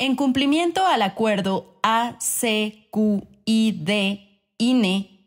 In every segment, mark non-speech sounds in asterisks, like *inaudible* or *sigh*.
En cumplimiento al acuerdo ACQID-INE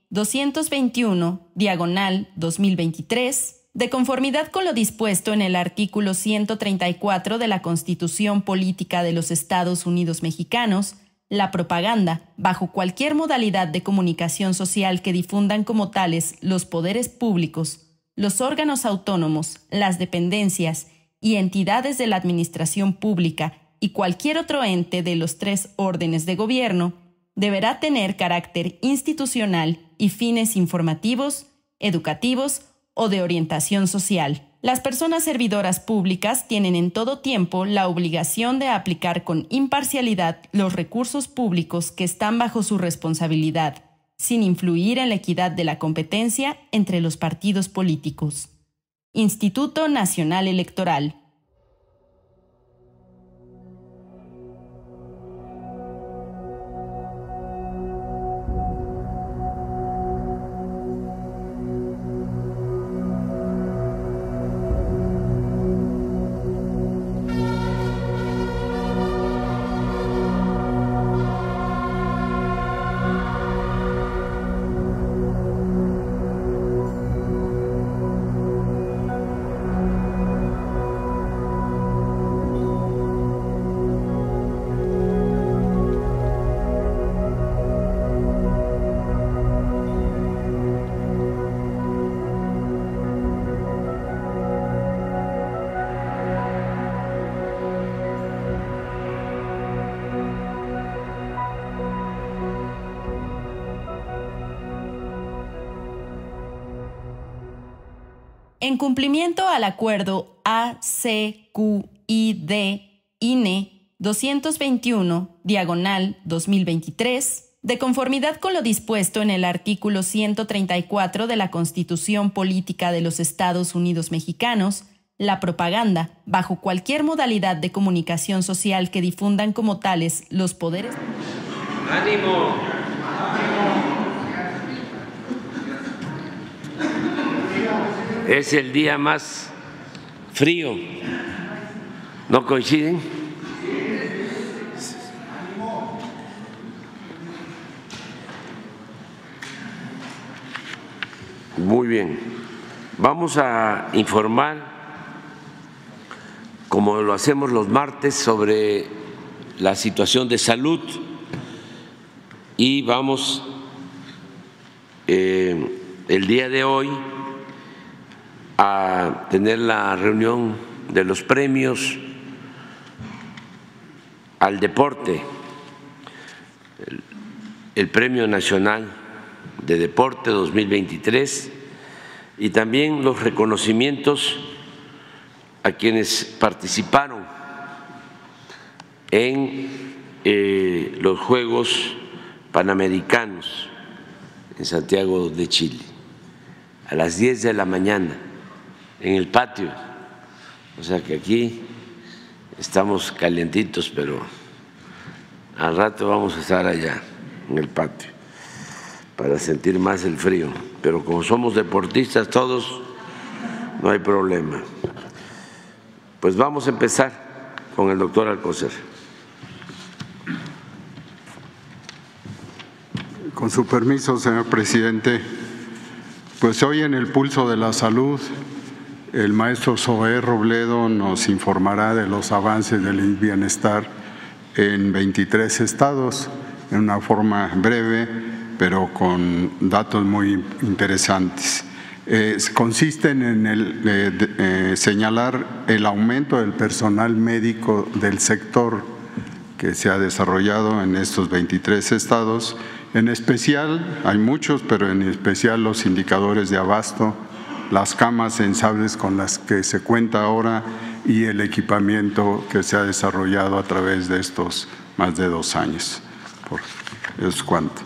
221, diagonal 2023, de conformidad con lo dispuesto en el artículo 134 de la Constitución Política de los Estados Unidos Mexicanos, la propaganda, bajo cualquier modalidad de comunicación social que difundan como tales los poderes públicos, los órganos autónomos, las dependencias y entidades de la administración pública y cualquier otro ente de los tres órdenes de gobierno, deberá tener carácter institucional y fines informativos, educativos o de orientación social. Las personas servidoras públicas tienen en todo tiempo la obligación de aplicar con imparcialidad los recursos públicos que están bajo su responsabilidad, sin influir en la equidad de la competencia entre los partidos políticos. Instituto Nacional Electoral cumplimiento al acuerdo ACQID-INE 221, diagonal 2023, de conformidad con lo dispuesto en el artículo 134 de la Constitución Política de los Estados Unidos Mexicanos, la propaganda, bajo cualquier modalidad de comunicación social que difundan como tales los poderes. ¡Ánimo! Es el día más frío. ¿No coinciden? Muy bien. Vamos a informar, como lo hacemos los martes, sobre la situación de salud y vamos eh, el día de hoy a tener la reunión de los premios al deporte, el, Premio Nacional de Deporte 2023 y también los reconocimientos a quienes participaron en eh, los Juegos Panamericanos en Santiago de Chile a las 10 de la mañana en el patio. O sea que aquí estamos calientitos, pero al rato vamos a estar allá, en el patio, para sentir más el frío. Pero como somos deportistas todos, no hay problema. Pues vamos a empezar con el doctor Alcocer. Con su permiso, señor presidente, pues hoy en el pulso de la salud el maestro Zoé Robledo nos informará de los avances del bienestar en 23 estados en una forma breve, pero con datos muy interesantes. consisten en eh, eh, señalar el aumento del personal médico del sector que se ha desarrollado en estos 23 estados. En especial, hay muchos, pero en especial los indicadores de abasto, las camas sensibles con las que se cuenta ahora y el equipamiento que se ha desarrollado a través de estos más de dos años. Por, es cuanto.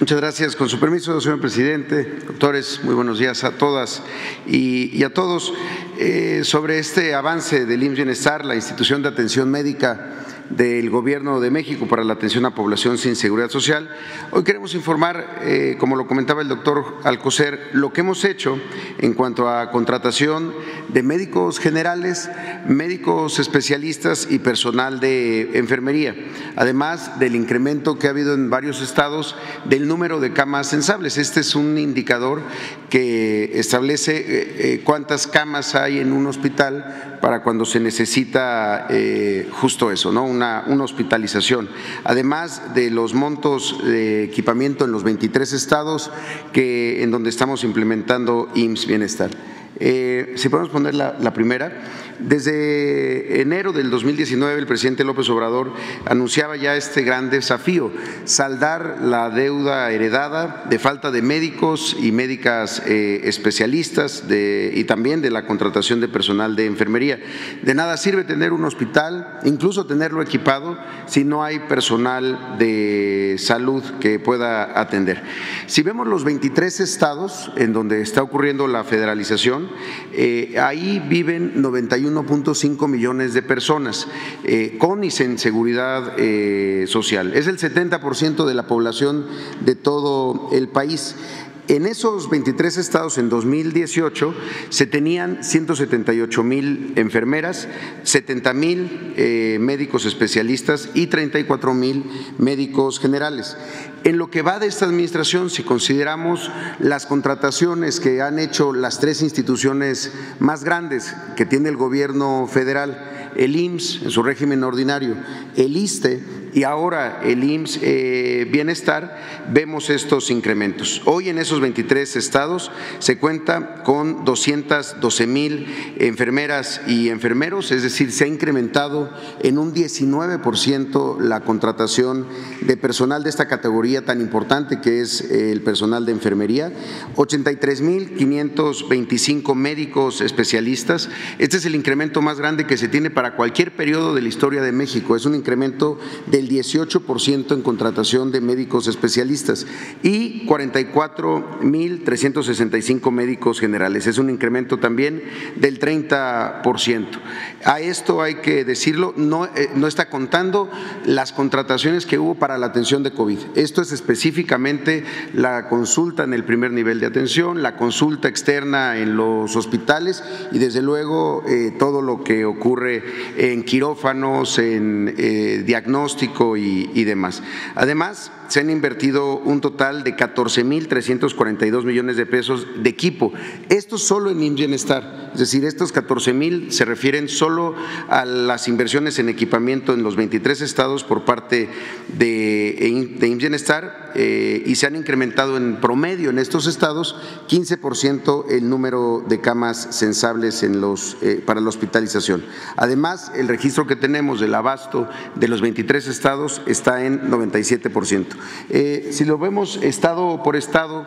Muchas gracias. Con su permiso, señor presidente, doctores, muy buenos días a todas y, a todos. Eh, sobre este avance del IMSS Bienestar, la institución de atención médica del Gobierno de México para la atención a población sin seguridad social. Hoy queremos informar, eh, como lo comentaba el doctor Alcocer, lo que hemos hecho en cuanto a contratación de médicos generales, médicos especialistas y personal de enfermería, además del incremento que ha habido en varios estados del número de camas sensables. Este es un indicador que establece eh, eh, cuántas camas hay en un hospital para cuando se necesita justo eso, ¿no? Una, hospitalización, además de los montos de equipamiento en los 23 estados que, en donde estamos implementando IMSS Bienestar. Eh, si podemos poner la primera. Desde enero del 2019 el presidente López Obrador anunciaba ya este gran desafío, saldar la deuda heredada de falta de médicos y médicas eh, especialistas y también de la contratación de personal de enfermería. De nada sirve tener un hospital, incluso tenerlo equipado, si no hay personal de salud que pueda atender. Si vemos los 23 estados en donde está ocurriendo la federalización, eh, ahí viven 91 1.5 millones de personas eh, con y sin seguridad eh, social. Es el 70% de la población de todo el país. En esos 23 estados en 2018 se tenían 178 mil enfermeras, 70 mil eh, médicos especialistas y 34 mil médicos generales. En lo que va de esta administración, si consideramos las contrataciones que han hecho las tres instituciones más grandes que tiene el gobierno federal, el IMSS en su régimen ordinario, el ISTE y ahora el IMSS eh, Bienestar, vemos estos incrementos. Hoy en esos 23 estados se cuenta con 212 mil enfermeras y enfermeros, es decir, se ha incrementado en un 19% la contratación de personal de esta categoría tan importante que es el personal de enfermería, 83 mil 525 médicos especialistas. Este es el incremento más grande que se tiene para cualquier periodo de la historia de México. Es un incremento del 18% en contratación de médicos especialistas y 44.365 médicos generales. Es un incremento también del 30%. A esto hay que decirlo, no, eh, no está contando las contrataciones que hubo para la atención de COVID. Esto es específicamente la consulta en el primer nivel de atención, la consulta externa en los hospitales y desde luego eh, todo lo que ocurre en quirófanos, en eh, diagnóstico y, demás. Además, se han invertido un total de 14.342 millones de pesos de equipo. Esto solo en Bienestar, es decir, estos 14 mil se refieren solo a las inversiones en equipamiento en los 23 estados por parte de, de Bienestar eh, y se han incrementado en promedio en estos estados 15% el número de camas sensables eh, para la hospitalización. Además, el registro que tenemos del abasto de los 23 estados está en 97%. Eh, si lo vemos estado por estado,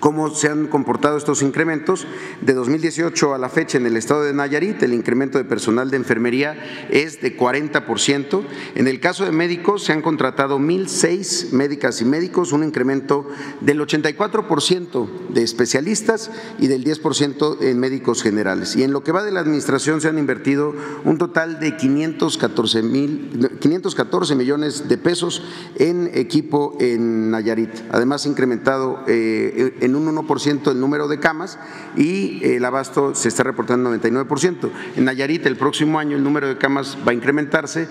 cómo se han comportado estos incrementos. De 2018 a la fecha en el estado de Nayarit, el incremento de personal de enfermería es de 40%. En el caso de médicos, se han contratado 1.006 médicas y médicos, un incremento del 84% de especialistas y del 10% en médicos generales. Y en lo que va de la administración se han invertido un total de 514, 514 millones de pesos en equipo en Nayarit. Además, incrementado eh, en un 1% el número de camas y el abasto se está reportando 99%. En Nayarit el próximo año el número de camas va a incrementarse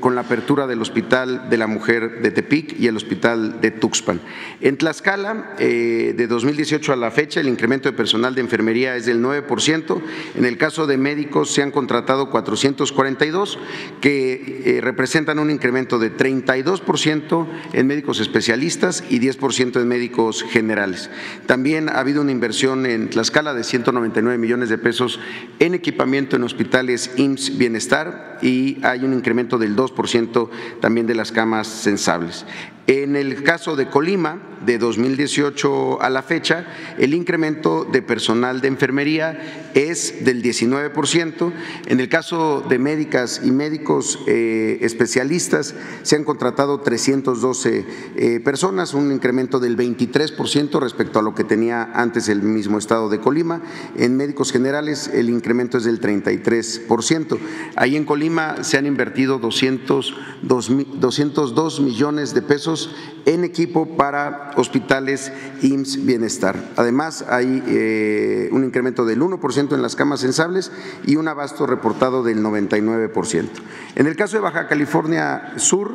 con la apertura del Hospital de la Mujer de Tepic y el Hospital de Tuxpan. En Tlaxcala, eh, de 2018 a la fecha, el incremento de personal de enfermería es del 9%. En el caso de médicos se han contratado 442 que eh, representan un incremento de 32% en médicos especialistas y 10% en médicos generales. También ha habido una inversión en Tlaxcala de 199 millones de pesos en equipamiento en hospitales IMSS Bienestar y hay un incremento del 2% también de las camas sensables. En el caso de Colima, de 2018 a la fecha, el incremento de personal de enfermería es del 19%. En el caso de médicas y médicos eh, especialistas, se han contratado 312 eh, personas, un incremento del 23% respecto a lo que tenía antes el mismo estado de Colima. En médicos generales, el incremento es del 33%. Ahí en Colima se han invertido 202 millones de pesos en equipo para hospitales IMSS Bienestar. Además, hay eh, un incremento del 1% en las camas sensables y un abasto reportado del 99%. En el caso de Baja California Sur,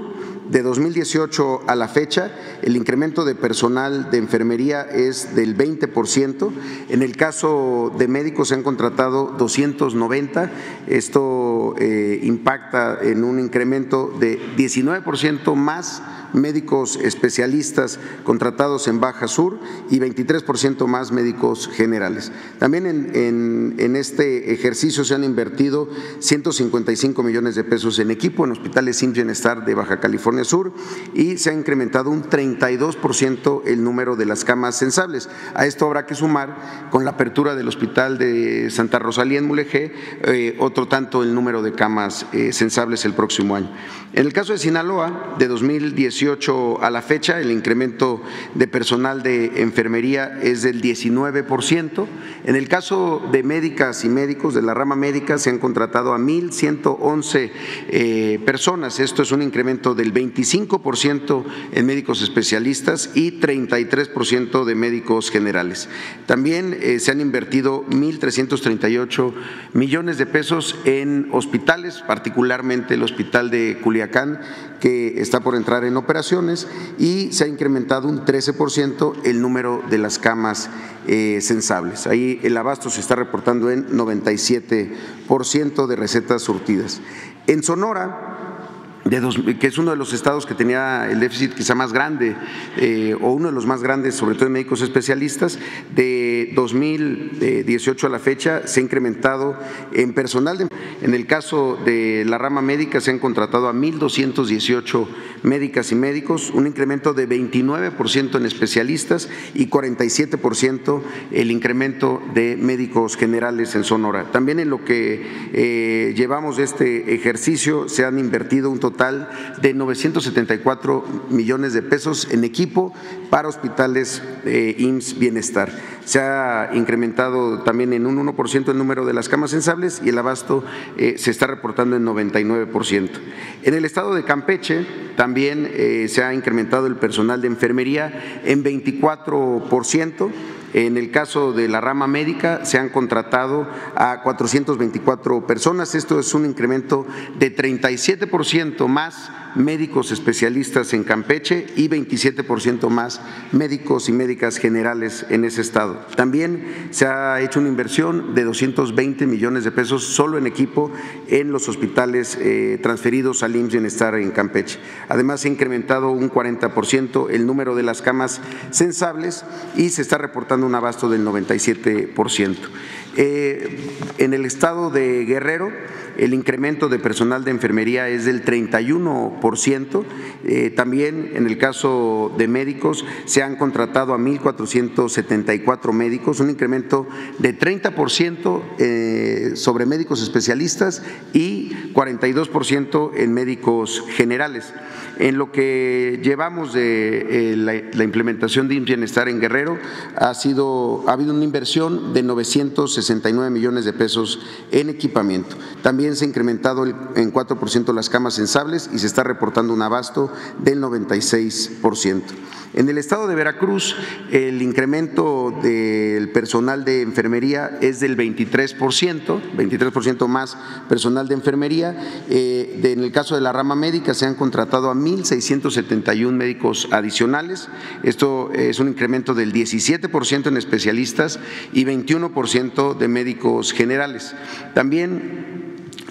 de 2018 a la fecha, el incremento de personal de enfermería es del 20%. En el caso de médicos se han contratado 290. Esto eh, impacta en un incremento de 19% más médicos especialistas contratados en Baja Sur y 23% más médicos generales. También en, en, este ejercicio se han invertido 155 millones de pesos en equipo en hospitales sin bienestar de Baja California Sur y se ha incrementado un 32% el número de las camas sensables. A esto habrá que sumar con la apertura del hospital de Santa Rosalía en Mulegé eh, otro tanto el número de camas eh, sensables el próximo año. En el caso de Sinaloa, de 2018 a la fecha, el incremento de personal de enfermería es del 19%. En el caso de médicas y médicos de la rama médica se han contratado a 1.111 eh, personas. Esto es un incremento del 25% en médicos especialistas y 33% de médicos generales. También eh, se han invertido 1.338 millones de pesos en hospitales, particularmente el hospital de Culiacán, que está por entrar en y se ha incrementado un 13% el número de las camas eh, sensables. Ahí el abasto se está reportando en 97% de recetas surtidas. En Sonora, que es uno de los estados que tenía el déficit quizá más grande eh, o uno de los más grandes, sobre todo en médicos especialistas, de 2018 a la fecha se ha incrementado en personal. en el caso de la rama médica se han contratado a 1.218 médicas y médicos, un incremento de 29% en especialistas y 47% el incremento de médicos generales en Sonora. También en lo que eh, llevamos este ejercicio se han invertido un total de 974 millones de pesos en equipo para hospitales eh, IMSS Bienestar. Se ha incrementado también en un 1% el número de las camas sensables y el abasto eh, se está reportando en 99%. En el estado de Campeche también eh, se ha incrementado el personal de enfermería en 24%. En el caso de la rama médica se han contratado a 424 personas. Esto es un incremento de 37% más médicos especialistas en Campeche y 27% más médicos y médicas generales en ese estado. También se ha hecho una inversión de 220 millones de pesos solo en equipo en los hospitales eh, transferidos al IMSS Bienestar en Campeche. Además, se ha incrementado un 40% el número de las camas sensables y se está reportando un abasto del 97%. Eh, en el estado de Guerrero, el incremento de personal de enfermería es del 31%. Eh, también en el caso de médicos se han contratado a 1.474 médicos, un incremento de 30% eh, sobre médicos especialistas y 42% en médicos generales. En lo que llevamos de eh, la, implementación de Bienestar en Guerrero, ha, sido, ha habido una inversión de 969 millones de pesos en equipamiento. También se ha incrementado en 4% las camas sensables y se está reportando un abasto del 96%. En el estado de Veracruz, el incremento del personal de enfermería es del 23%, 23% más personal de enfermería. Eh, en el caso de la rama médica se han contratado a 1.671 médicos adicionales. Esto es un incremento del 17% en especialistas y 21% de médicos generales. También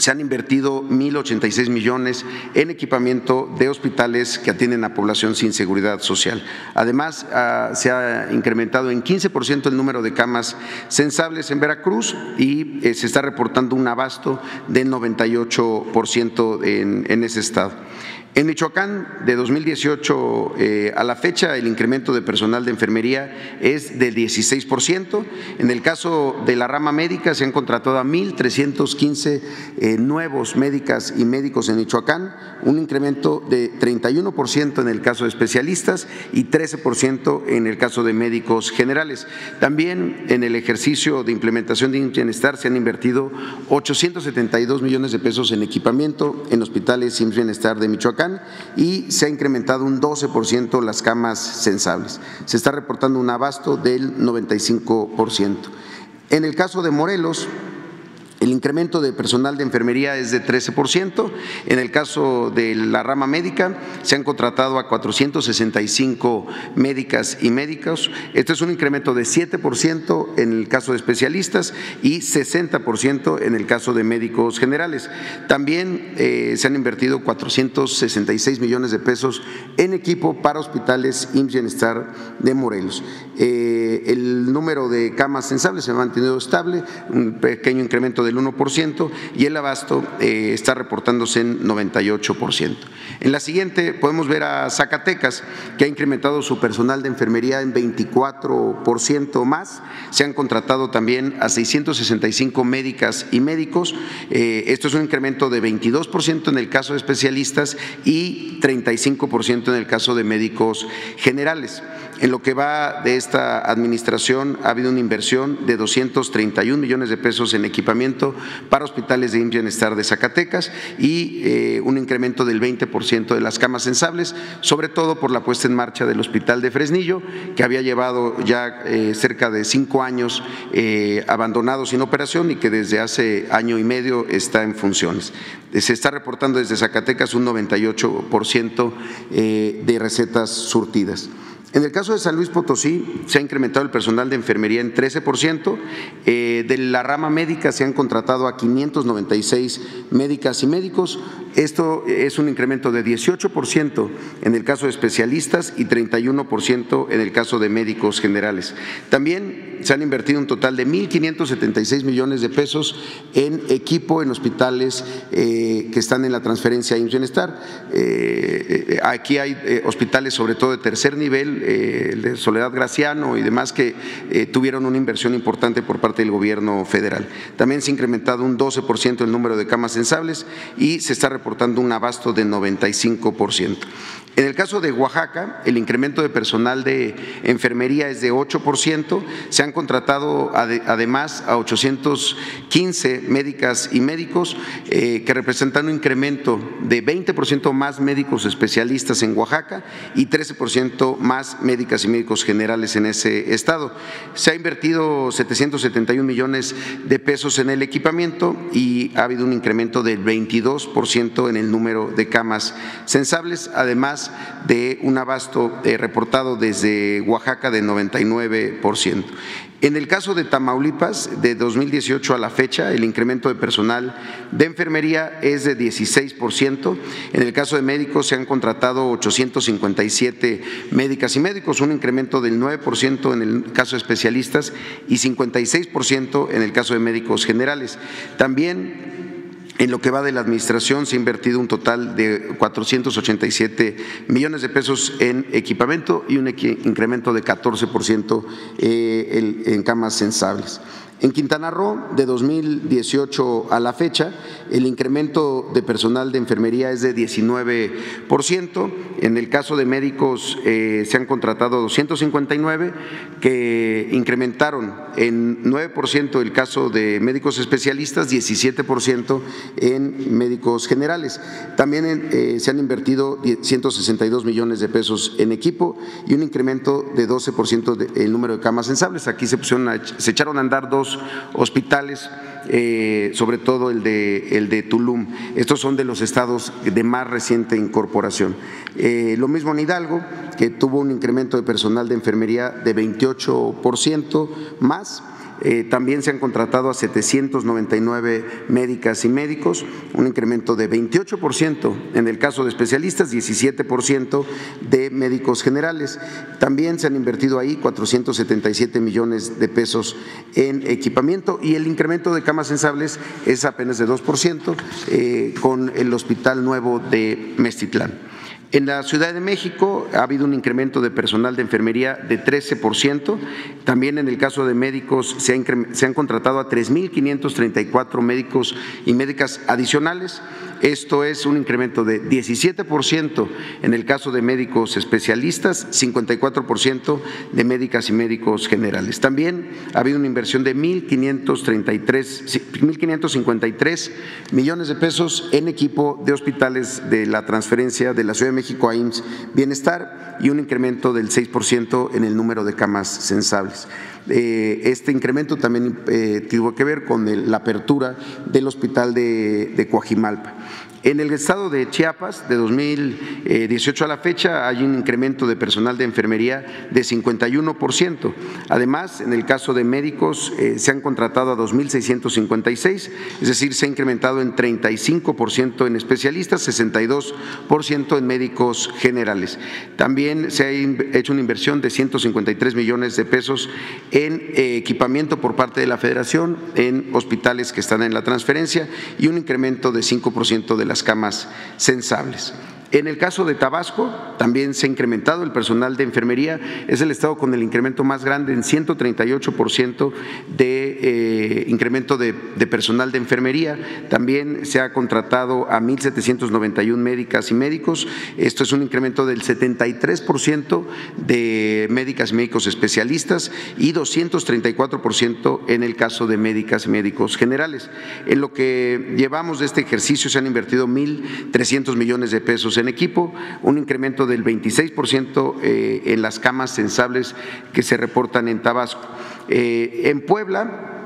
se han invertido 1.086 millones en equipamiento de hospitales que atienden a población sin seguridad social. Además, ah, se ha incrementado en 15% el número de camas sensables en Veracruz y eh, se está reportando un abasto del 98% en, en ese estado. En Michoacán, de 2018 eh, a la fecha, el incremento de personal de enfermería es del 16%. En el caso de la rama médica, se han contratado a 1.315 eh, nuevos médicas y médicos en Michoacán, un incremento de 31% en el caso de especialistas y 13% en el caso de médicos generales. También en el ejercicio de implementación de Bienestar se han invertido 872 millones de pesos en equipamiento en hospitales IMSS Bienestar de Michoacán y se ha incrementado un 12% las camas sensables. Se está reportando un abasto del 95%. En el caso de Morelos, el incremento de personal de enfermería es de 13%. En el caso de la rama médica, se han contratado a 465 médicas y médicos. Esto es un incremento de 7% en el caso de especialistas y 60% en el caso de médicos generales. También eh, se han invertido 466 millones de pesos en equipo para hospitales IMSS Bienestar de Morelos. Eh, el número de camas sensables se ha mantenido estable, un pequeño incremento de 1% y el abasto eh, está reportándose en 98%. En la siguiente podemos ver a Zacatecas, que ha incrementado su personal de enfermería en 24% más. Se han contratado también a 665 médicas y médicos. Eh, esto es un incremento de 22% en el caso de especialistas y 35% en el caso de médicos generales. En lo que va de esta administración ha habido una inversión de 231 millones de pesos en equipamiento para hospitales de Bienestar de Zacatecas y eh, un incremento del 20% de las camas sensables, sobre todo por la puesta en marcha del Hospital de Fresnillo, que había llevado ya eh, cerca de cinco años eh, abandonado sin operación y que desde hace año y medio está en funciones. Se está reportando desde Zacatecas un 98% de recetas surtidas. En el caso de San Luis Potosí, se ha incrementado el personal de enfermería en 13%. Eh, de la rama médica se han contratado a 596 médicas y médicos. Esto es un incremento de 18% en el caso de especialistas y 31% en el caso de médicos generales. También se han invertido un total de 1.576 millones de pesos en equipo en hospitales eh, que están en la transferencia IMSS Bienestar. Eh, aquí hay hospitales sobre todo de tercer nivel, eh, de Soledad Graciano y demás que eh, tuvieron una inversión importante por parte del gobierno federal. También se ha incrementado un 12% el número de camas sensables y se está reportando un abasto de 95%. En el caso de Oaxaca, el incremento de personal de enfermería es de 8%. Se han contratado además a 815 médicas y médicos eh, que representan un incremento de 20% más médicos especialistas en Oaxaca y 13% más médicas y médicos generales en ese estado. Se ha invertido 771 millones de pesos en el equipamiento y ha habido un incremento del 22% en el número de camas sensables. Además, de un abasto eh, reportado desde Oaxaca de 99%. En el caso de Tamaulipas, de 2018 a la fecha, el incremento de personal de enfermería es de 16%. En el caso de médicos se han contratado 857 médicas y médicos, un incremento del 9% en el caso de especialistas y 56% en el caso de médicos generales. También en lo que va de la administración se ha invertido un total de 487 millones de pesos en equipamiento y un incremento de 14% eh, en camas sensables. En Quintana Roo, de 2018 a la fecha, el incremento de personal de enfermería es de 19%. En el caso de médicos eh, se han contratado 259 que incrementaron en 9% el caso de médicos especialistas, 17% en médicos generales. También eh, se han invertido 162 millones de pesos en equipo y un incremento de 12% del número de camas sensables. Aquí se, pusieron se echaron a andar dos hospitales, eh, sobre todo el de, el de Tulum. Estos son de los estados de más reciente incorporación. Eh, lo mismo en Hidalgo, que tuvo un incremento de personal de enfermería de 28% más eh, también se han contratado a 799 médicas y médicos, un incremento de 28% en el caso de especialistas, 17% de médicos generales. También se han invertido ahí 477 millones de pesos en equipamiento y el incremento de camas sensables es apenas de 2% eh, con el Hospital Nuevo de Mestitlán. En la Ciudad de México ha habido un incremento de personal de enfermería de 13%. También en el caso de médicos se, han contratado a 3.534 médicos y médicas adicionales. Esto es un incremento de 17% en el caso de médicos especialistas, 54% de médicas y médicos generales. También ha habido una inversión de 1.553 millones de pesos en equipo de hospitales de la transferencia de la Ciudad de México a IMSS Bienestar y un incremento del 6% en el número de camas sensables. Eh, este incremento también eh, tuvo que ver con la apertura del hospital de, de Coajimalpa. En el estado de Chiapas, de 2018 a la fecha, hay un incremento de personal de enfermería de 51%. Además, en el caso de médicos, eh, se han contratado a 2.656, es decir, se ha incrementado en 35% en especialistas, 62% en médicos generales. También se ha hecho una inversión de 153 millones de pesos en eh, equipamiento por parte de la Federación en hospitales que están en la transferencia y un incremento de 5% de la las camas sensables. En el caso de Tabasco, también se ha incrementado el personal de enfermería, es el estado con el incremento más grande en 138% de eh, incremento de, personal de enfermería. También se ha contratado a 1.791 médicas y médicos. Esto es un incremento del 73% de médicas y médicos especialistas y 234% en el caso de médicas y médicos generales. En lo que llevamos de este ejercicio se han invertido 1.300 millones de pesos en equipo, un incremento del 26% eh, en las camas sensables que se reportan en Tabasco. Eh, en Puebla,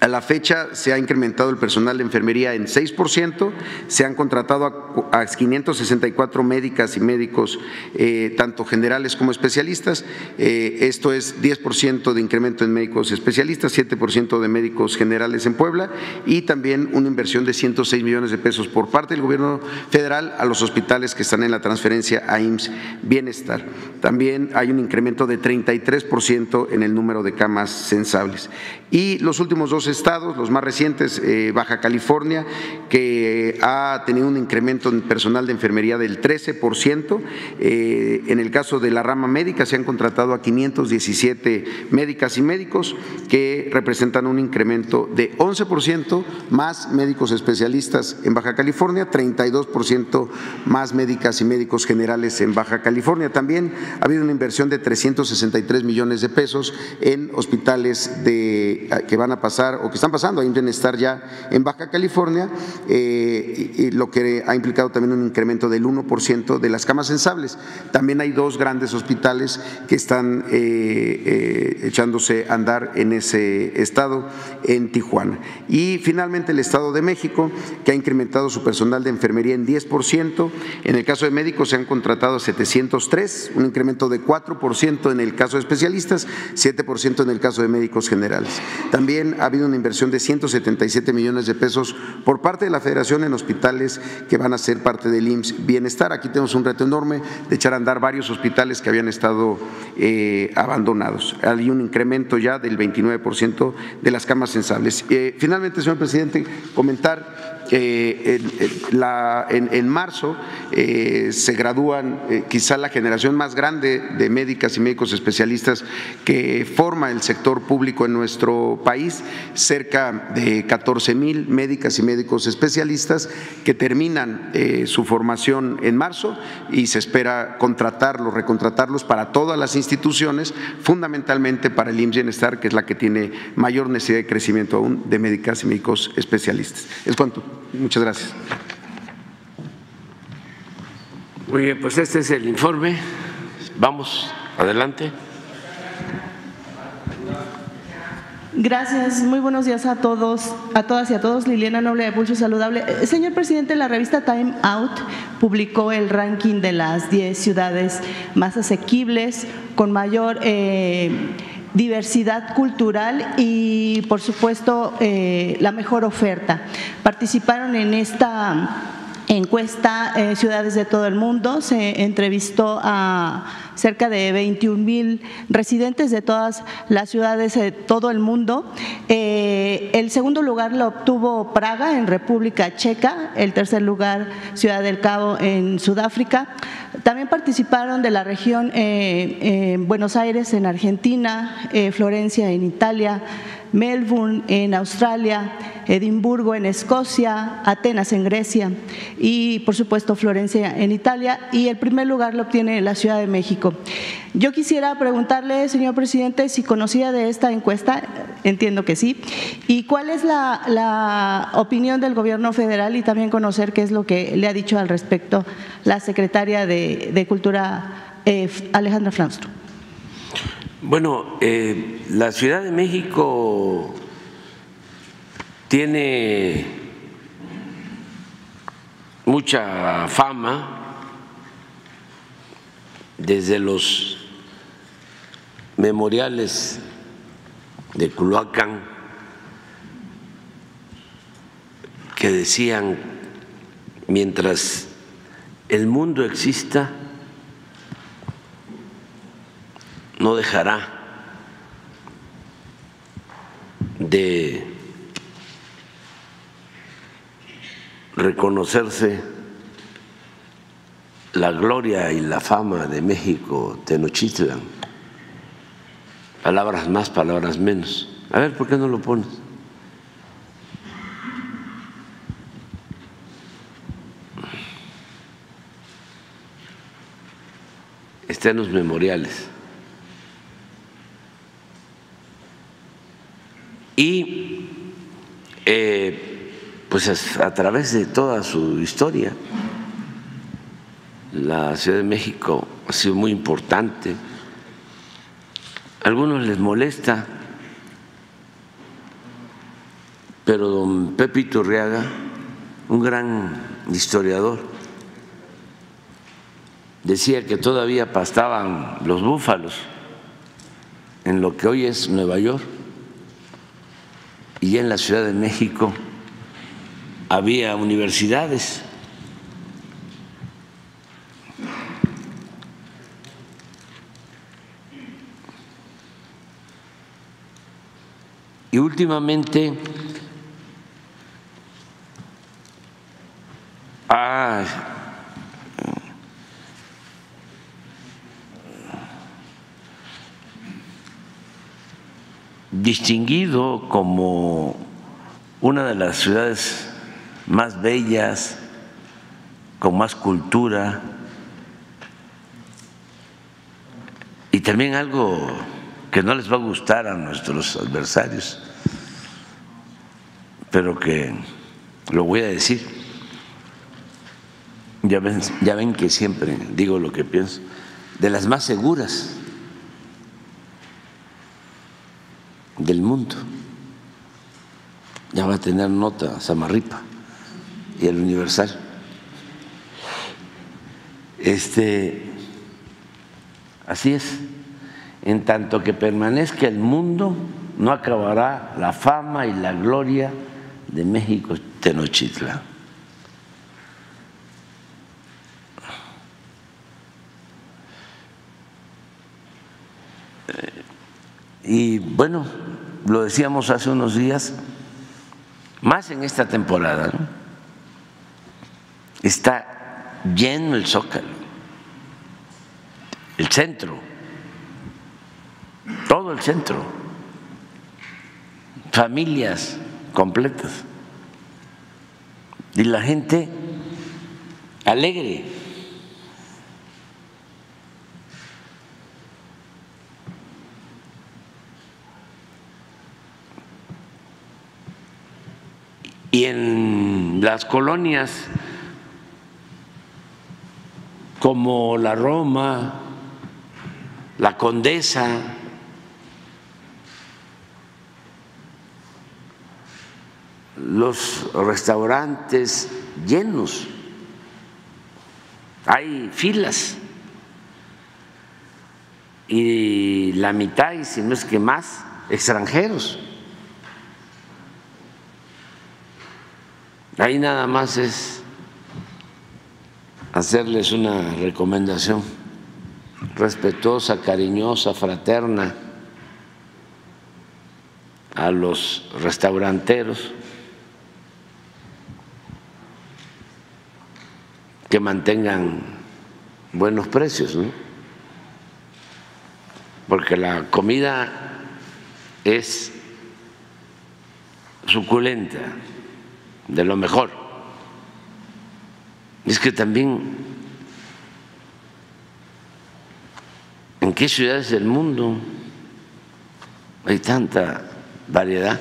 a la fecha se ha incrementado el personal de enfermería en 6%, se han contratado a 564 médicas y médicos, eh, tanto generales como especialistas. Eh, esto es 10% de incremento en médicos especialistas, 7% de médicos generales en Puebla y también una inversión de 106 millones de pesos por parte del gobierno federal a los hospitales que están en la transferencia a IMSS Bienestar. También hay un incremento de 33% en el número de camas sensables. Y los últimos dos estados, los más recientes, eh, Baja California, que ha tenido un incremento en personal de enfermería del 13%. Eh, en el caso de la rama médica se han contratado a 517 médicas y médicos que representan un incremento de 11% más médicos especialistas en Baja California, 32% más médicas y médicos generales en Baja California. También ha habido una inversión de 363 millones de pesos en hospitales de que van a pasar o que están pasando a estar ya en Baja California, eh, lo que ha implicado también un incremento del 1% de las camas sensables. También hay dos grandes hospitales que están eh, eh, echándose a andar en ese estado, en Tijuana. Y finalmente el Estado de México, que ha incrementado su personal de enfermería en 10%. En el caso de médicos se han contratado 703, un incremento de 4% en el caso de especialistas, 7% en el caso de médicos generales. También ha habido una inversión de 177 millones de pesos por parte de la Federación en hospitales que van a ser parte del IMSS Bienestar. Aquí tenemos un reto enorme de echar a andar varios hospitales que habían estado eh, abandonados. Hay un incremento ya del 29% de las camas sensables. Eh, finalmente, señor presidente, comentar que en, marzo eh, se gradúan eh, quizá la generación más grande de médicas y médicos especialistas que forma el sector público en nuestro país, cerca de 14 mil médicas y médicos especialistas que terminan eh, su formación en marzo y se espera contratarlos, recontratarlos para todas las instituciones, fundamentalmente para el IMSS Bienestar, que es la que tiene mayor necesidad de crecimiento aún de médicas y médicos especialistas. Es cuanto. Muchas gracias. Muy bien, pues este es el informe. Vamos, adelante. Gracias, muy buenos días a todos, a todas y a todos. Liliana Noble de Pulso Saludable. Eh, señor presidente, la revista Time Out publicó el ranking de las 10 ciudades más asequibles, con mayor eh, diversidad cultural y, por supuesto, eh, la mejor oferta. Participaron en esta encuesta eh, Ciudades de todo el mundo, se entrevistó a cerca de 21 mil residentes de todas las ciudades de todo el mundo. Eh, el segundo lugar lo obtuvo Praga en República Checa, el tercer lugar Ciudad del Cabo en Sudáfrica. También participaron de la región eh, Buenos Aires en Argentina, Florencia en Italia, Melbourne en Australia, Edimburgo en Escocia, Atenas en Grecia y por supuesto Florencia en Italia y el primer lugar lo obtiene la Ciudad de México. Yo quisiera preguntarle, señor presidente, si conocía de esta encuesta, entiendo que sí, y cuál es la, opinión del gobierno federal y también conocer qué es lo que le ha dicho al respecto la secretaria de, Cultura, eh, Alejandra Flamstro. Bueno, eh, la Ciudad de México tiene mucha fama desde los memoriales de Culhuacán que decían mientras el mundo exista no dejará de reconocerse la gloria y la fama de México, Tenochtitlan. Palabras más, palabras menos. A ver, ¿por qué no lo pones? Está en los memoriales. Y eh, pues a través de toda su historia, la Ciudad de México ha sido muy importante. A algunos les molesta, pero don Pepito Reaga, un gran historiador, decía que todavía pastaban los búfalos en lo que hoy es Nueva York y en la Ciudad de México había universidades. Y últimamente ha distinguido como una de las ciudades más bellas, con más cultura y también algo que no les va a gustar a nuestros adversarios, pero que lo voy a decir. Ya ven, ya ven que siempre digo lo que pienso, de las más seguras mundo. Ya va a tener nota Samarripa y el Universal. Este, así es. En tanto que permanezca el mundo, no acabará la fama y la gloria de México Tenochtitlan. Eh, y bueno, lo decíamos hace unos días, más en esta temporada, está lleno el zócalo, el centro, todo el centro, familias completas y la gente alegre. Y en las colonias como la Roma, la Condesa, los restaurantes llenos, hay filas y la mitad, y si no es que más, extranjeros. Ahí nada más es hacerles una recomendación respetuosa, cariñosa, fraterna a los restauranteros que mantengan buenos precios, ¿no? porque la comida es suculenta, de lo mejor. Es que también, ¿en qué ciudades del mundo hay tanta variedad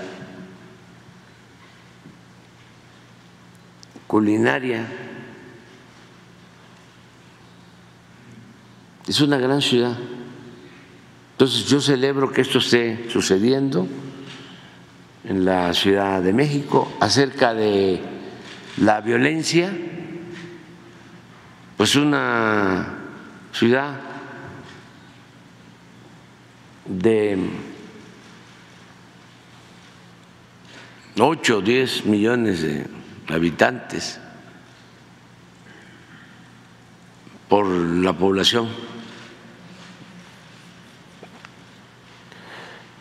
culinaria? Es una gran ciudad. Entonces yo celebro que esto esté sucediendo en la Ciudad de México acerca de la violencia, pues una ciudad de 8 o 10 millones de habitantes por la población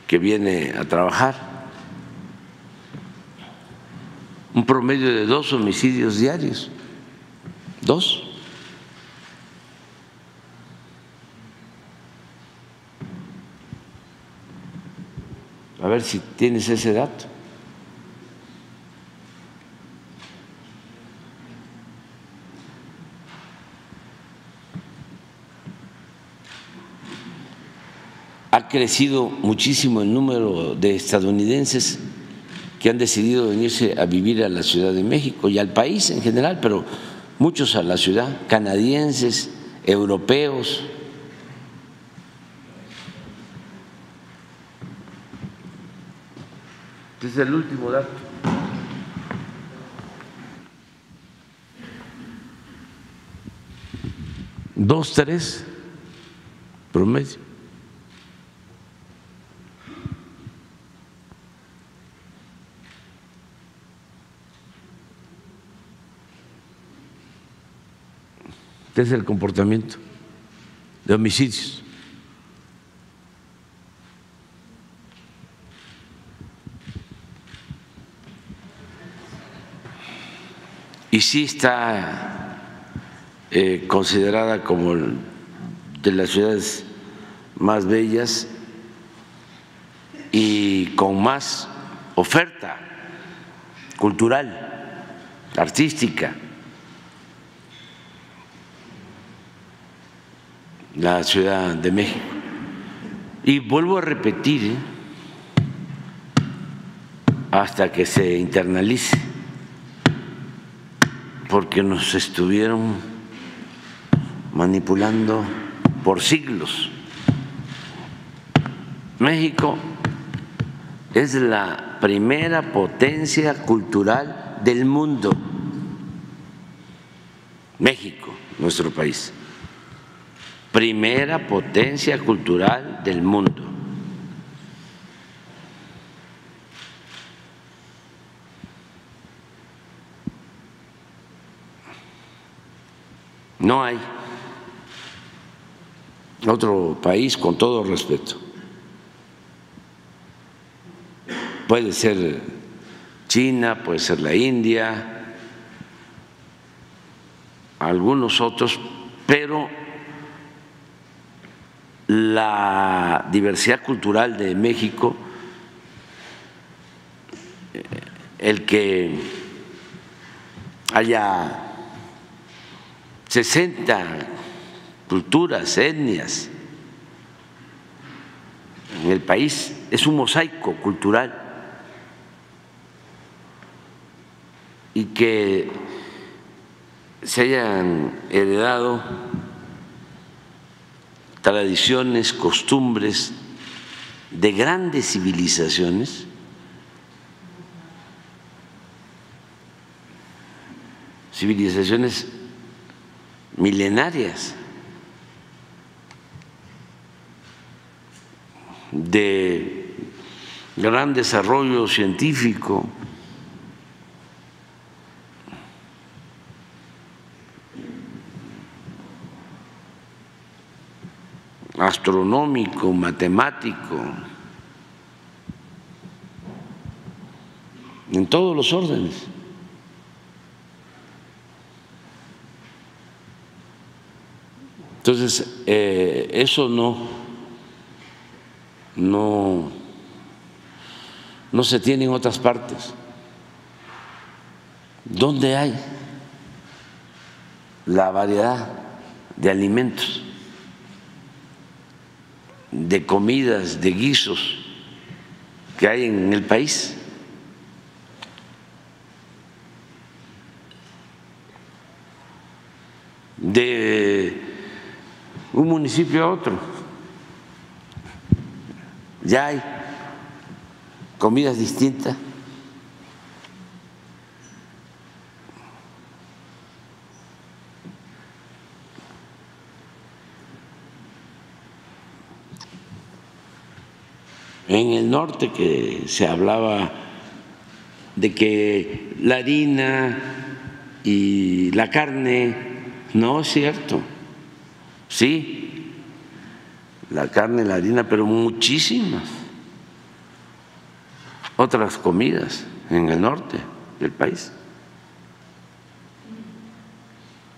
que viene a trabajar un promedio de dos homicidios diarios. Dos. A ver si tienes ese dato. Ha crecido muchísimo el número de estadounidenses que han decidido venirse a vivir a la Ciudad de México y al país en general, pero muchos a la ciudad, canadienses, europeos. Este es el último dato. Dos, tres promedio. Es el comportamiento de homicidios. Y sí está eh, considerada como de las ciudades más bellas y con más oferta cultural, artística. La Ciudad de México. Y vuelvo a repetir, ¿eh? hasta que se internalice, porque nos estuvieron manipulando por siglos. México es la primera potencia cultural del mundo. México, nuestro país primera potencia cultural del mundo. No hay otro país, con todo respeto. Puede ser China, puede ser la India, algunos otros, pero la diversidad cultural de México, el que haya 60 culturas, etnias en el país, es un mosaico cultural. Y que se hayan heredado tradiciones, costumbres de grandes civilizaciones, civilizaciones milenarias. de gran desarrollo científico. Astronómico, matemático, en todos los órdenes. Entonces, eh, eso no, no, no se tiene en otras partes. ¿Dónde hay la variedad de alimentos, de comidas, de guisos que hay en el país? de un municipio a otro. Ya hay comidas distintas. En el norte que se hablaba de que la harina y la carne, no es cierto Sí, la carne, la harina, pero muchísimas otras comidas en el norte del país.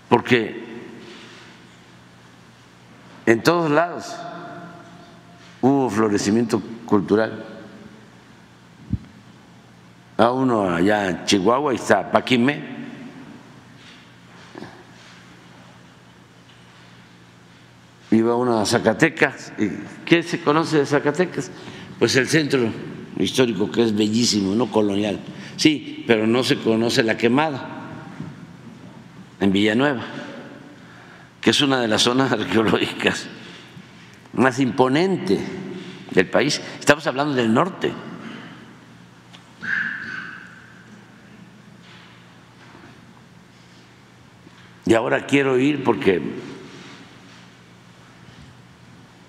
Porque en todos lados hubo florecimiento cultural. A uno allá en Chihuahua está Paquimé, iba uno a Zacatecas. ¿Qué se conoce de Zacatecas? Pues el centro histórico que es bellísimo, no colonial. Sí, pero no se conoce la quemada en Villanueva, que es una de las zonas *laughs* arqueológicas más imponente del país. Estamos hablando del norte. Y ahora quiero ir porque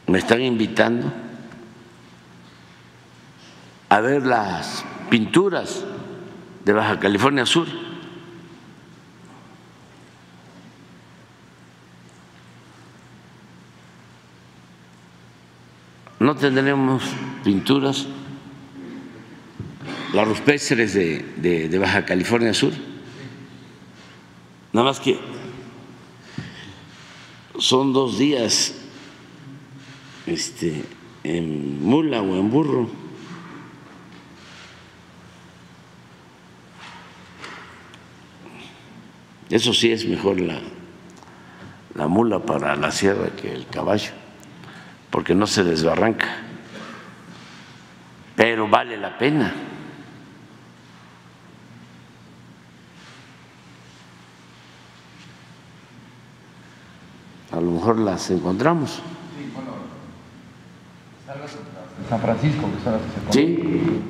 me están invitando a ver las pinturas de Baja California Sur. No tendremos pinturas, las rupestres de, de Baja California Sur, nada más que son dos días este, en mula o en burro. Eso sí es mejor la, la mula para la sierra que el caballo, porque no se desbarranca. Pero vale la pena. A lo mejor las encontramos. San Francisco, que son las que se Sí.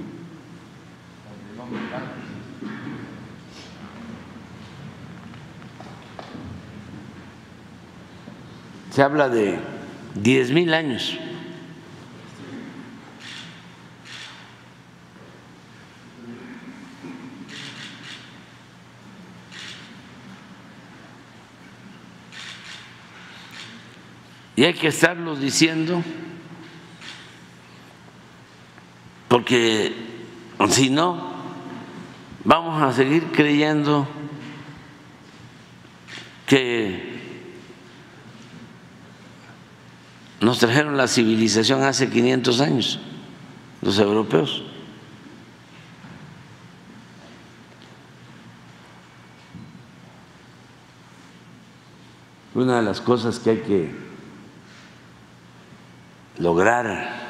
Se habla de diez mil años. Y hay que estarlo diciendo porque si no, vamos a seguir creyendo que nos trajeron la civilización hace 500 años, los europeos. Una de las cosas que hay que lograr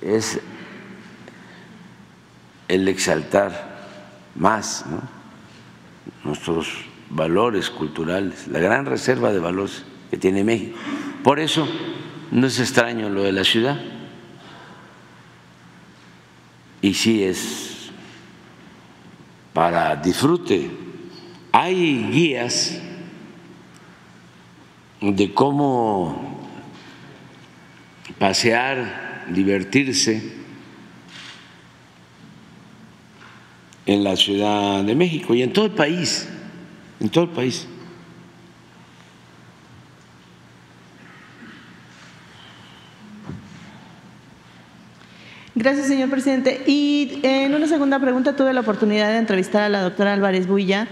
es el exaltar más nuestros valores culturales, la gran reserva de valores que tiene México. Por eso no es extraño lo de la ciudad. Y sí es para disfrute. Hay guías de cómo pasear, divertirse en la Ciudad de México y en todo el país, en todo el país. Gracias, señor presidente. Y en una segunda pregunta tuve la oportunidad de entrevistar a la doctora Álvarez Builla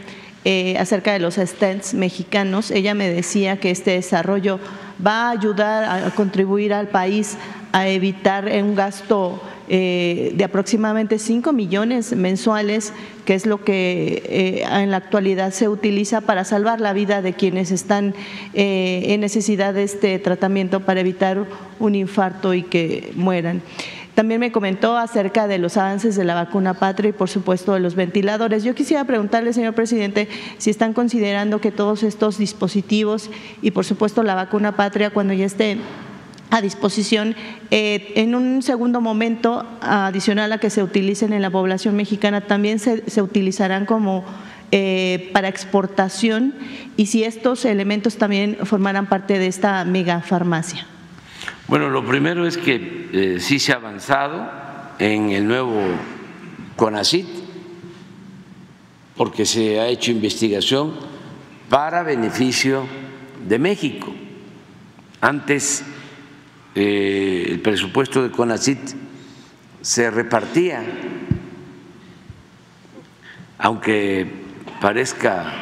eh, acerca de los stents mexicanos. Ella me decía que este desarrollo va a ayudar a contribuir al país a evitar un gasto eh, de aproximadamente 5 millones mensuales, que es lo que eh, en la actualidad se utiliza para salvar la vida de quienes están en necesidad de este tratamiento para evitar un infarto y que mueran. También me comentó acerca de los avances de la vacuna patria y, por supuesto, de los ventiladores. Yo quisiera preguntarle, señor presidente, si están considerando que todos estos dispositivos y, por supuesto, la vacuna patria, cuando ya esté a disposición eh, en un segundo momento, adicional a que se utilicen en la población mexicana, también se, utilizarán como eh, para exportación y si estos elementos también formarán parte de esta megafarmacia. Bueno, lo primero es que eh, sí se ha avanzado en el nuevo CONACIT, porque se ha hecho investigación para beneficio de México. Antes eh, el presupuesto de CONACIT se repartía, aunque parezca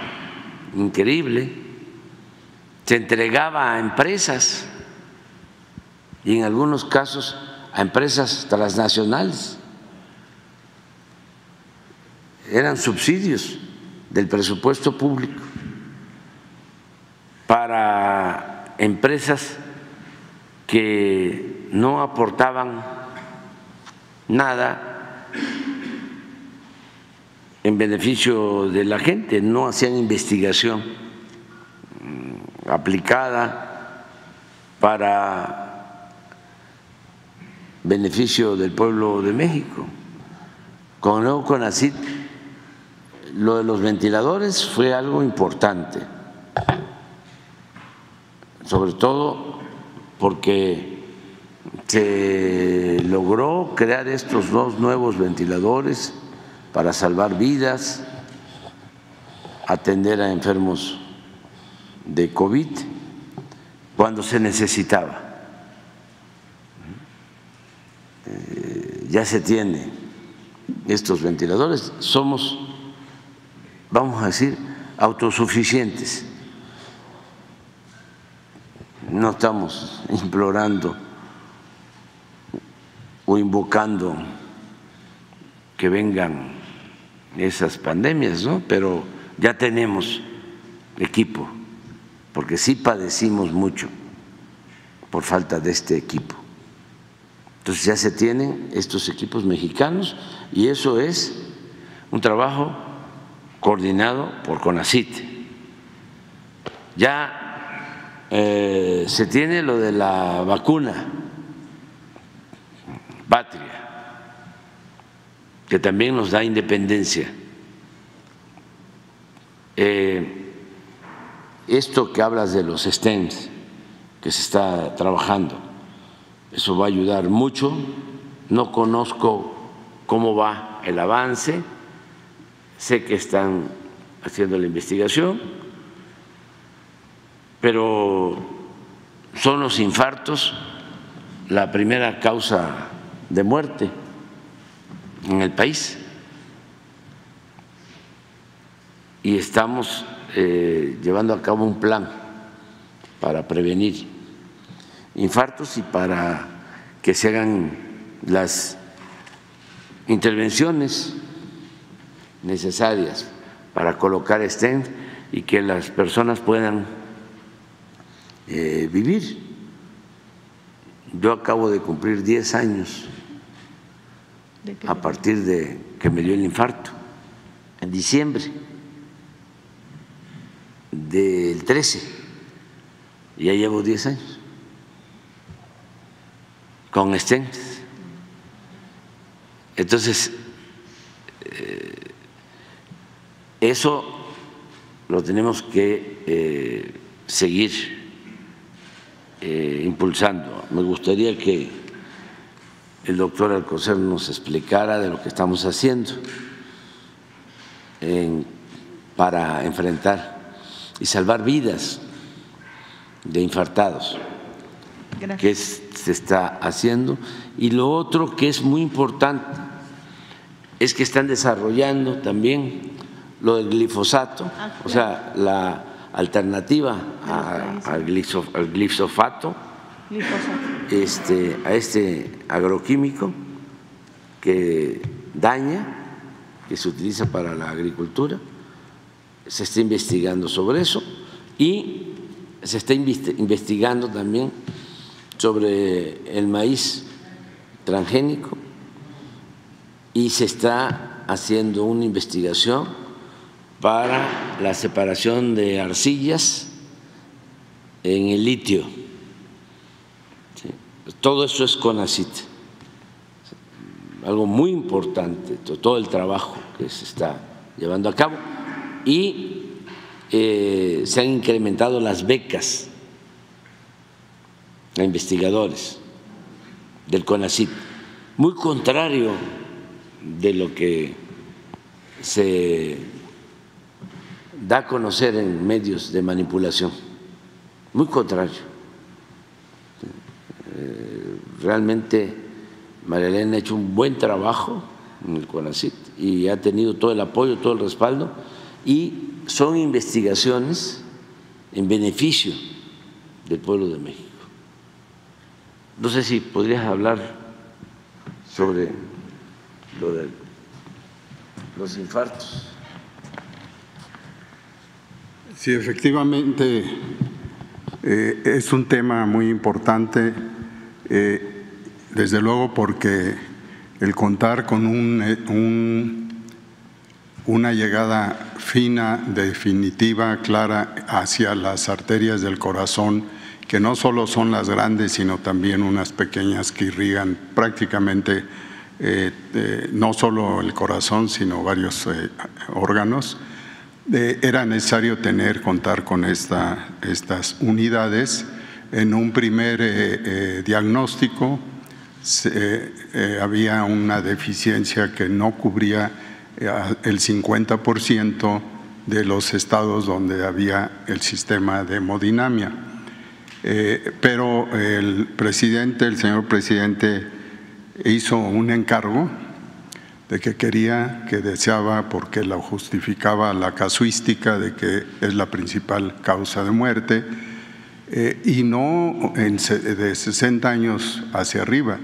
increíble, se entregaba a empresas y en algunos casos a empresas transnacionales. Eran subsidios del presupuesto público para empresas que no aportaban nada en beneficio de la gente, no hacían investigación mm, aplicada para beneficio del pueblo de México. Con el nuevo CONACIT, lo de los ventiladores fue algo importante, sobre todo porque se logró crear estos dos nuevos ventiladores para salvar vidas, atender a enfermos de COVID cuando se necesitaba. Ya se tiene estos ventiladores, somos, vamos a decir, autosuficientes. No estamos implorando o invocando que vengan esas pandemias, ¿no? Pero ya tenemos equipo, porque sí padecimos mucho por falta de este equipo. Entonces ya se tienen estos equipos mexicanos y eso es un trabajo coordinado por CONACIT. Ya eh, se tiene lo de la vacuna patria, que también nos da independencia. Eh, esto que hablas de los STEMs, que se está trabajando, eso va a ayudar mucho. No conozco cómo va el avance, sé que están haciendo la investigación, pero son los infartos la primera causa de muerte en el país. Y estamos eh, llevando a cabo un plan para prevenir infartos y para que se hagan las intervenciones necesarias para colocar stent y que las personas puedan eh, vivir. Yo acabo de cumplir 10 años a partir de que me dio el infarto, en diciembre del 13, y ya llevo 10 años con stents. Entonces, eh, eso lo tenemos que eh, seguir eh, impulsando. Me gustaría que el doctor Alcocer nos explicara de lo que estamos haciendo para enfrentar y salvar vidas de infartados que se está haciendo. Y lo otro que es muy importante es que están desarrollando también lo del glifosato, ah, o sea, la alternativa al, glifosato, este, a este agroquímico que daña, que se utiliza para la agricultura. Se está investigando sobre eso y se está investigando también sobre el maíz transgénico y se está haciendo una investigación para la separación de arcillas en el litio. Todo eso es CONACIT, algo muy importante, todo el trabajo que se está llevando a cabo. Y eh, se han incrementado las becas a investigadores del CONACIT, muy contrario de lo que se da a conocer en medios de manipulación, muy contrario. Eh, realmente María Elena ha hecho un buen trabajo en el CONACIT y ha tenido todo el apoyo, todo el respaldo y son investigaciones en beneficio del pueblo de México. No sé si podrías hablar sobre lo de los infartos. Sí, efectivamente eh, es un tema muy importante, eh, desde luego porque el contar con un, eh, un, una llegada fina, definitiva, clara hacia las arterias del corazón, que no solo son las grandes, sino también unas pequeñas que irrigan prácticamente no solo el corazón, sino varios órganos era necesario tener, contar con esta, estas unidades. En un primer eh, eh, diagnóstico eh, había una deficiencia que no cubría el 50% de los estados donde había el sistema de hemodinamia. Pero el presidente, el señor presidente, hizo un encargo de que quería, que deseaba, porque lo justificaba la casuística de que es la principal causa de muerte, eh, y no de 60 años hacia arriba,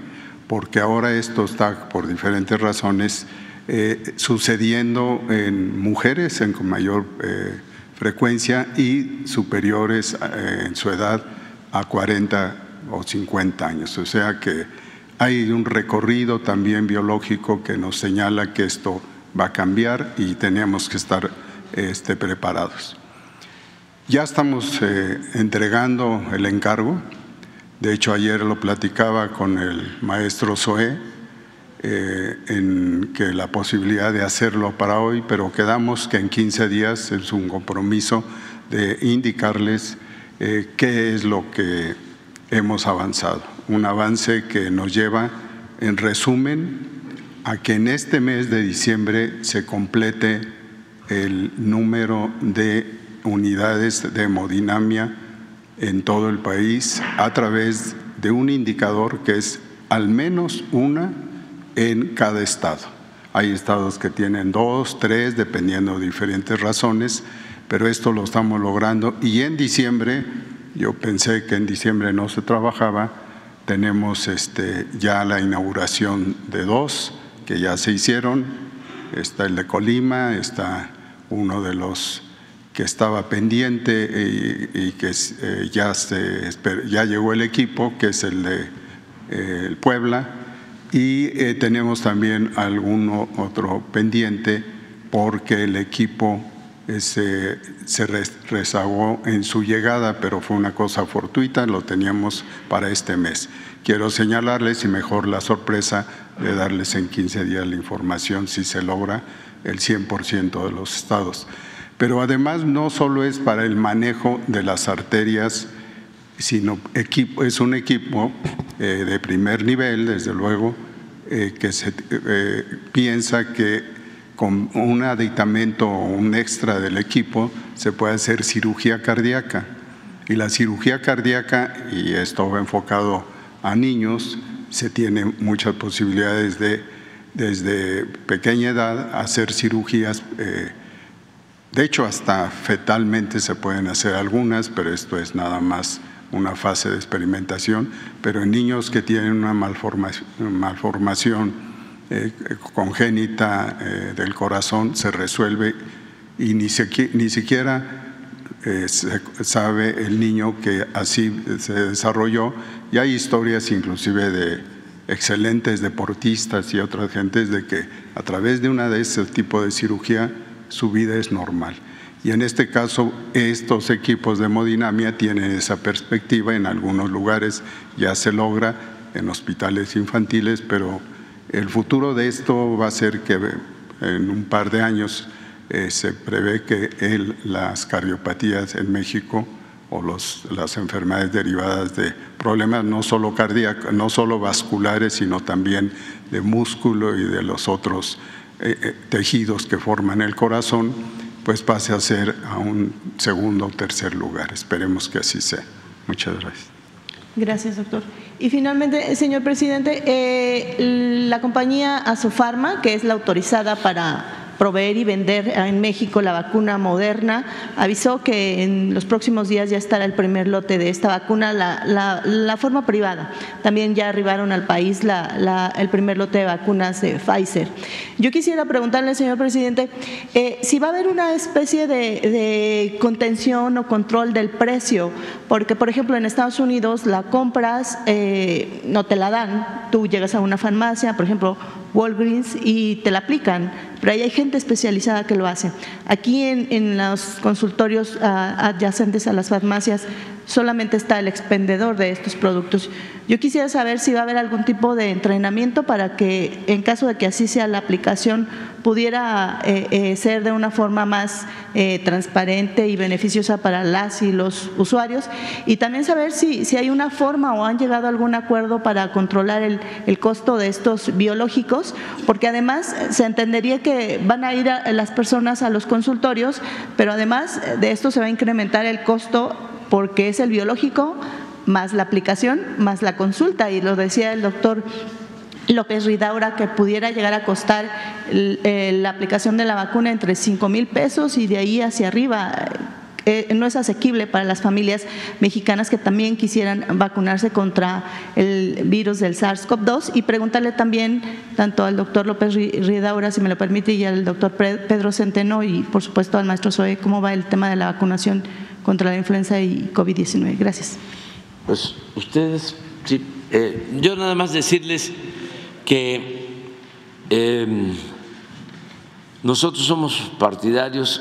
porque ahora esto está por diferentes razones eh, sucediendo en mujeres en mayor eh, frecuencia y superiores en su edad a 40 o 50 años. O sea que hay un recorrido también biológico que nos señala que esto va a cambiar y tenemos que estar este, preparados. Ya estamos eh, entregando el encargo. De hecho, ayer lo platicaba con el maestro Zoé eh, en que la posibilidad de hacerlo para hoy, pero quedamos que en 15 días es un compromiso de indicarles eh, qué es lo que hemos avanzado. Un avance que nos lleva, en resumen, a que en este mes de diciembre se complete el número de unidades de hemodinamia en todo el país a través de un indicador que es al menos una en cada estado. Hay estados que tienen dos, tres, dependiendo de diferentes razones, pero esto lo estamos logrando y en diciembre yo pensé que en diciembre no se trabajaba. Tenemos este, ya la inauguración de dos que ya se hicieron. Está el de Colima, está uno de los que estaba pendiente y, que eh, ya, se, ya llegó el equipo, que es el de eh, Puebla. Y eh, tenemos también algún otro pendiente porque el equipo se, rezagó en su llegada, pero fue una cosa fortuita, lo teníamos para este mes. Quiero señalarles y mejor la sorpresa de darles en 15 días la información si se logra el 100% de los estados. Pero además no solo es para el manejo de las arterias, sino es un equipo eh, de primer nivel, desde luego, eh, que se eh, piensa que con un aditamento o un extra del equipo se puede hacer cirugía cardíaca. Y la cirugía cardíaca, y esto va enfocado a niños, se tiene muchas posibilidades de, desde pequeña edad, hacer cirugías. Eh, de hecho, hasta fetalmente se pueden hacer algunas, pero esto es nada más una fase de experimentación. Pero en niños que tienen una malformación, malformación eh, congénita eh, del corazón se resuelve y ni, siquiera sabe el niño que así se desarrolló y hay historias inclusive de excelentes deportistas y otras gentes de que a través de una de ese tipo de cirugía su vida es normal. Y en este caso, estos equipos de hemodinamia tienen esa perspectiva. En algunos lugares ya se logra, en hospitales infantiles, pero el futuro de esto va a ser que en un par de años eh, se prevé que las cardiopatías en México o las enfermedades derivadas de problemas no solo cardíacos, no solo vasculares, sino también de músculo y de los otros eh, eh, tejidos que forman el corazón, pues pase a ser a un segundo o tercer lugar. Esperemos que así sea. Muchas gracias. Gracias, doctor. Y finalmente, señor presidente, eh, la compañía Asofarma, que es la autorizada para proveer y vender en México la vacuna moderna. Avisó que en los próximos días ya estará el primer lote de esta vacuna, la, forma privada. También ya arribaron al país el primer lote de vacunas de Pfizer. Yo quisiera preguntarle, señor presidente, eh, si va a haber una especie de, contención o control del precio, porque por ejemplo en Estados Unidos la compras, eh, no te la dan, tú llegas a una farmacia, por ejemplo, Walgreens y te la aplican, pero ahí hay gente especializada que lo hace. Aquí en, los consultorios ah, adyacentes a las farmacias solamente está el expendedor de estos productos. Yo quisiera saber si va a haber algún tipo de entrenamiento para que, en caso de que así sea la aplicación, pudiera eh, eh, ser de una forma más eh, transparente y beneficiosa para las y los usuarios. Y también saber si, si hay una forma o han llegado a algún acuerdo para controlar el, el costo de estos biológicos, porque además se entendería que van a ir a, las personas a los consultorios, pero además de esto se va a incrementar el costo porque es el biológico más la aplicación, más la consulta. Y lo decía el doctor López Ridaura, que pudiera llegar a costar eh, la aplicación de la vacuna entre 5 mil pesos y de ahí hacia arriba. Eh, no es asequible para las familias mexicanas que también quisieran vacunarse contra el virus del SARS-CoV-2 y preguntarle también tanto al doctor López Ridaura, si me lo permite, y al doctor Pedro Centeno y por supuesto al maestro Zoe, cómo va el tema de la vacunación contra la influenza y COVID-19. Gracias. Pues ustedes, sí, eh, yo nada más decirles que em, nosotros somos partidarios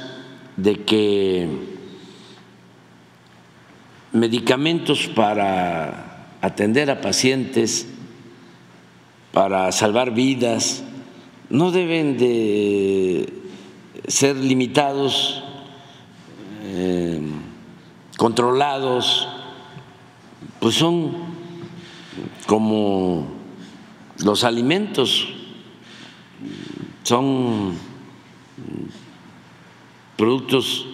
de que medicamentos para atender a pacientes, para salvar vidas, no deben de ser limitados controlados, pues son como los alimentos, son productos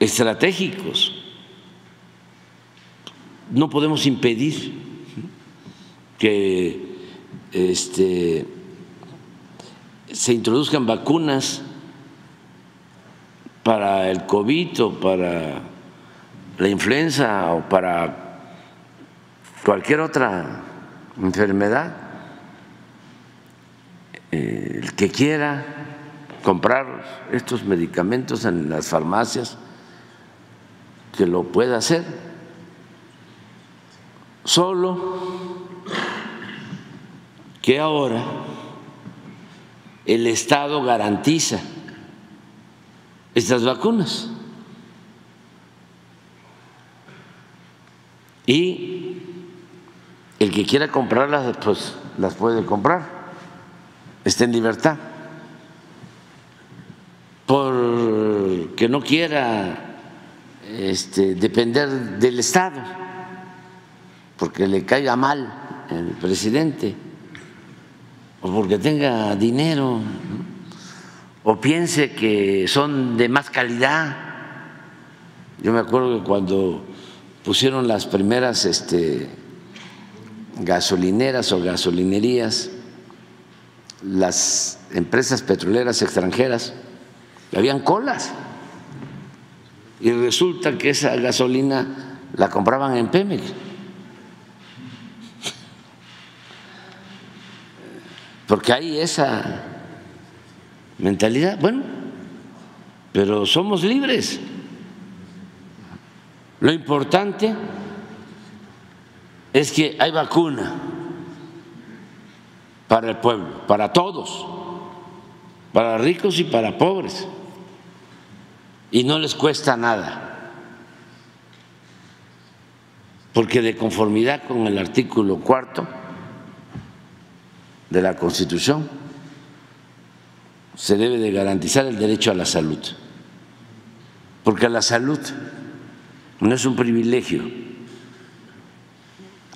estratégicos. No podemos impedir que este, se introduzcan vacunas para el COVID o para la influenza o para cualquier otra enfermedad. Eh, el que quiera comprar estos medicamentos en las farmacias, que lo pueda hacer. Solo que ahora el Estado garantiza estas vacunas. Y el que quiera comprarlas, pues las puede comprar, está en libertad. porque no quiera este, depender del Estado, porque le caiga mal el presidente, o porque tenga dinero, o piense que son de más calidad. Yo me acuerdo que cuando pusieron las primeras este, gasolineras o gasolinerías, las empresas petroleras extranjeras, habían colas. Y resulta que esa gasolina la compraban en Pemex. Porque hay esa mentalidad. Bueno, pero somos libres. Lo importante es que hay vacuna para el pueblo, para todos, para ricos y para pobres, y no les cuesta nada, porque de conformidad con el artículo cuarto de la Constitución se debe de garantizar el derecho a la salud, porque la salud no es un privilegio,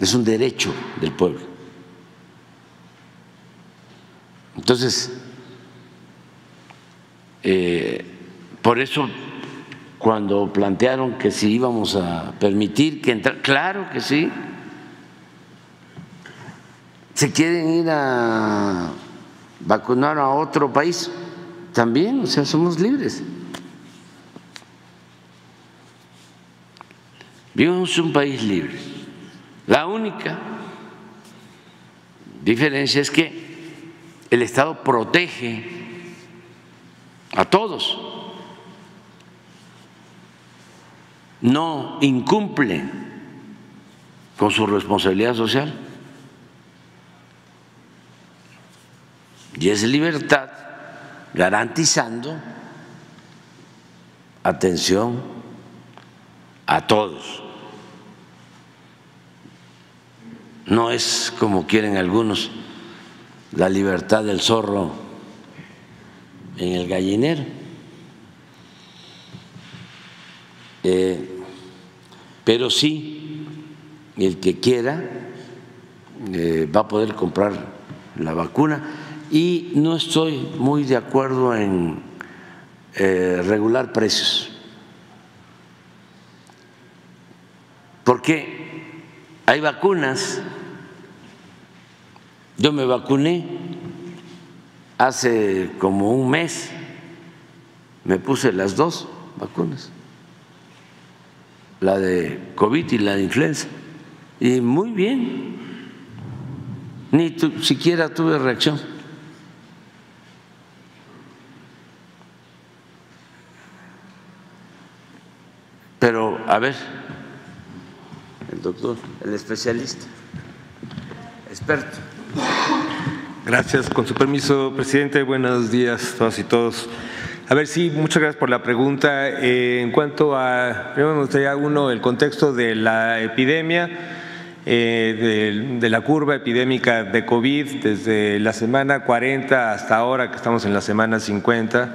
es un derecho del pueblo. Entonces, eh, por eso cuando plantearon que si íbamos a permitir que entrara, claro que sí, se quieren ir a vacunar a otro país, también, o sea, somos libres. Vivimos un país libre. La única diferencia es que el Estado protege a todos, no incumple con su responsabilidad social. Y es libertad garantizando atención a todos. No es como quieren algunos la libertad del zorro en el gallinero. Eh, pero sí, el que quiera eh, va a poder comprar la vacuna. Y no estoy muy de acuerdo en eh, regular precios, porque hay vacunas yo me vacuné hace como un mes, me puse las dos vacunas, la de COVID y la de influenza, y muy bien, ni siquiera tuve reacción. Pero, a ver, el doctor, el especialista, experto. Gracias. Con su permiso, presidente, buenos días a todas y todos. A ver, sí, muchas gracias por la pregunta. Eh, en cuanto a, primero me gustaría uno, el contexto de la epidemia, eh, de, la curva epidémica de COVID desde la semana 40 hasta ahora, que estamos en la semana 50,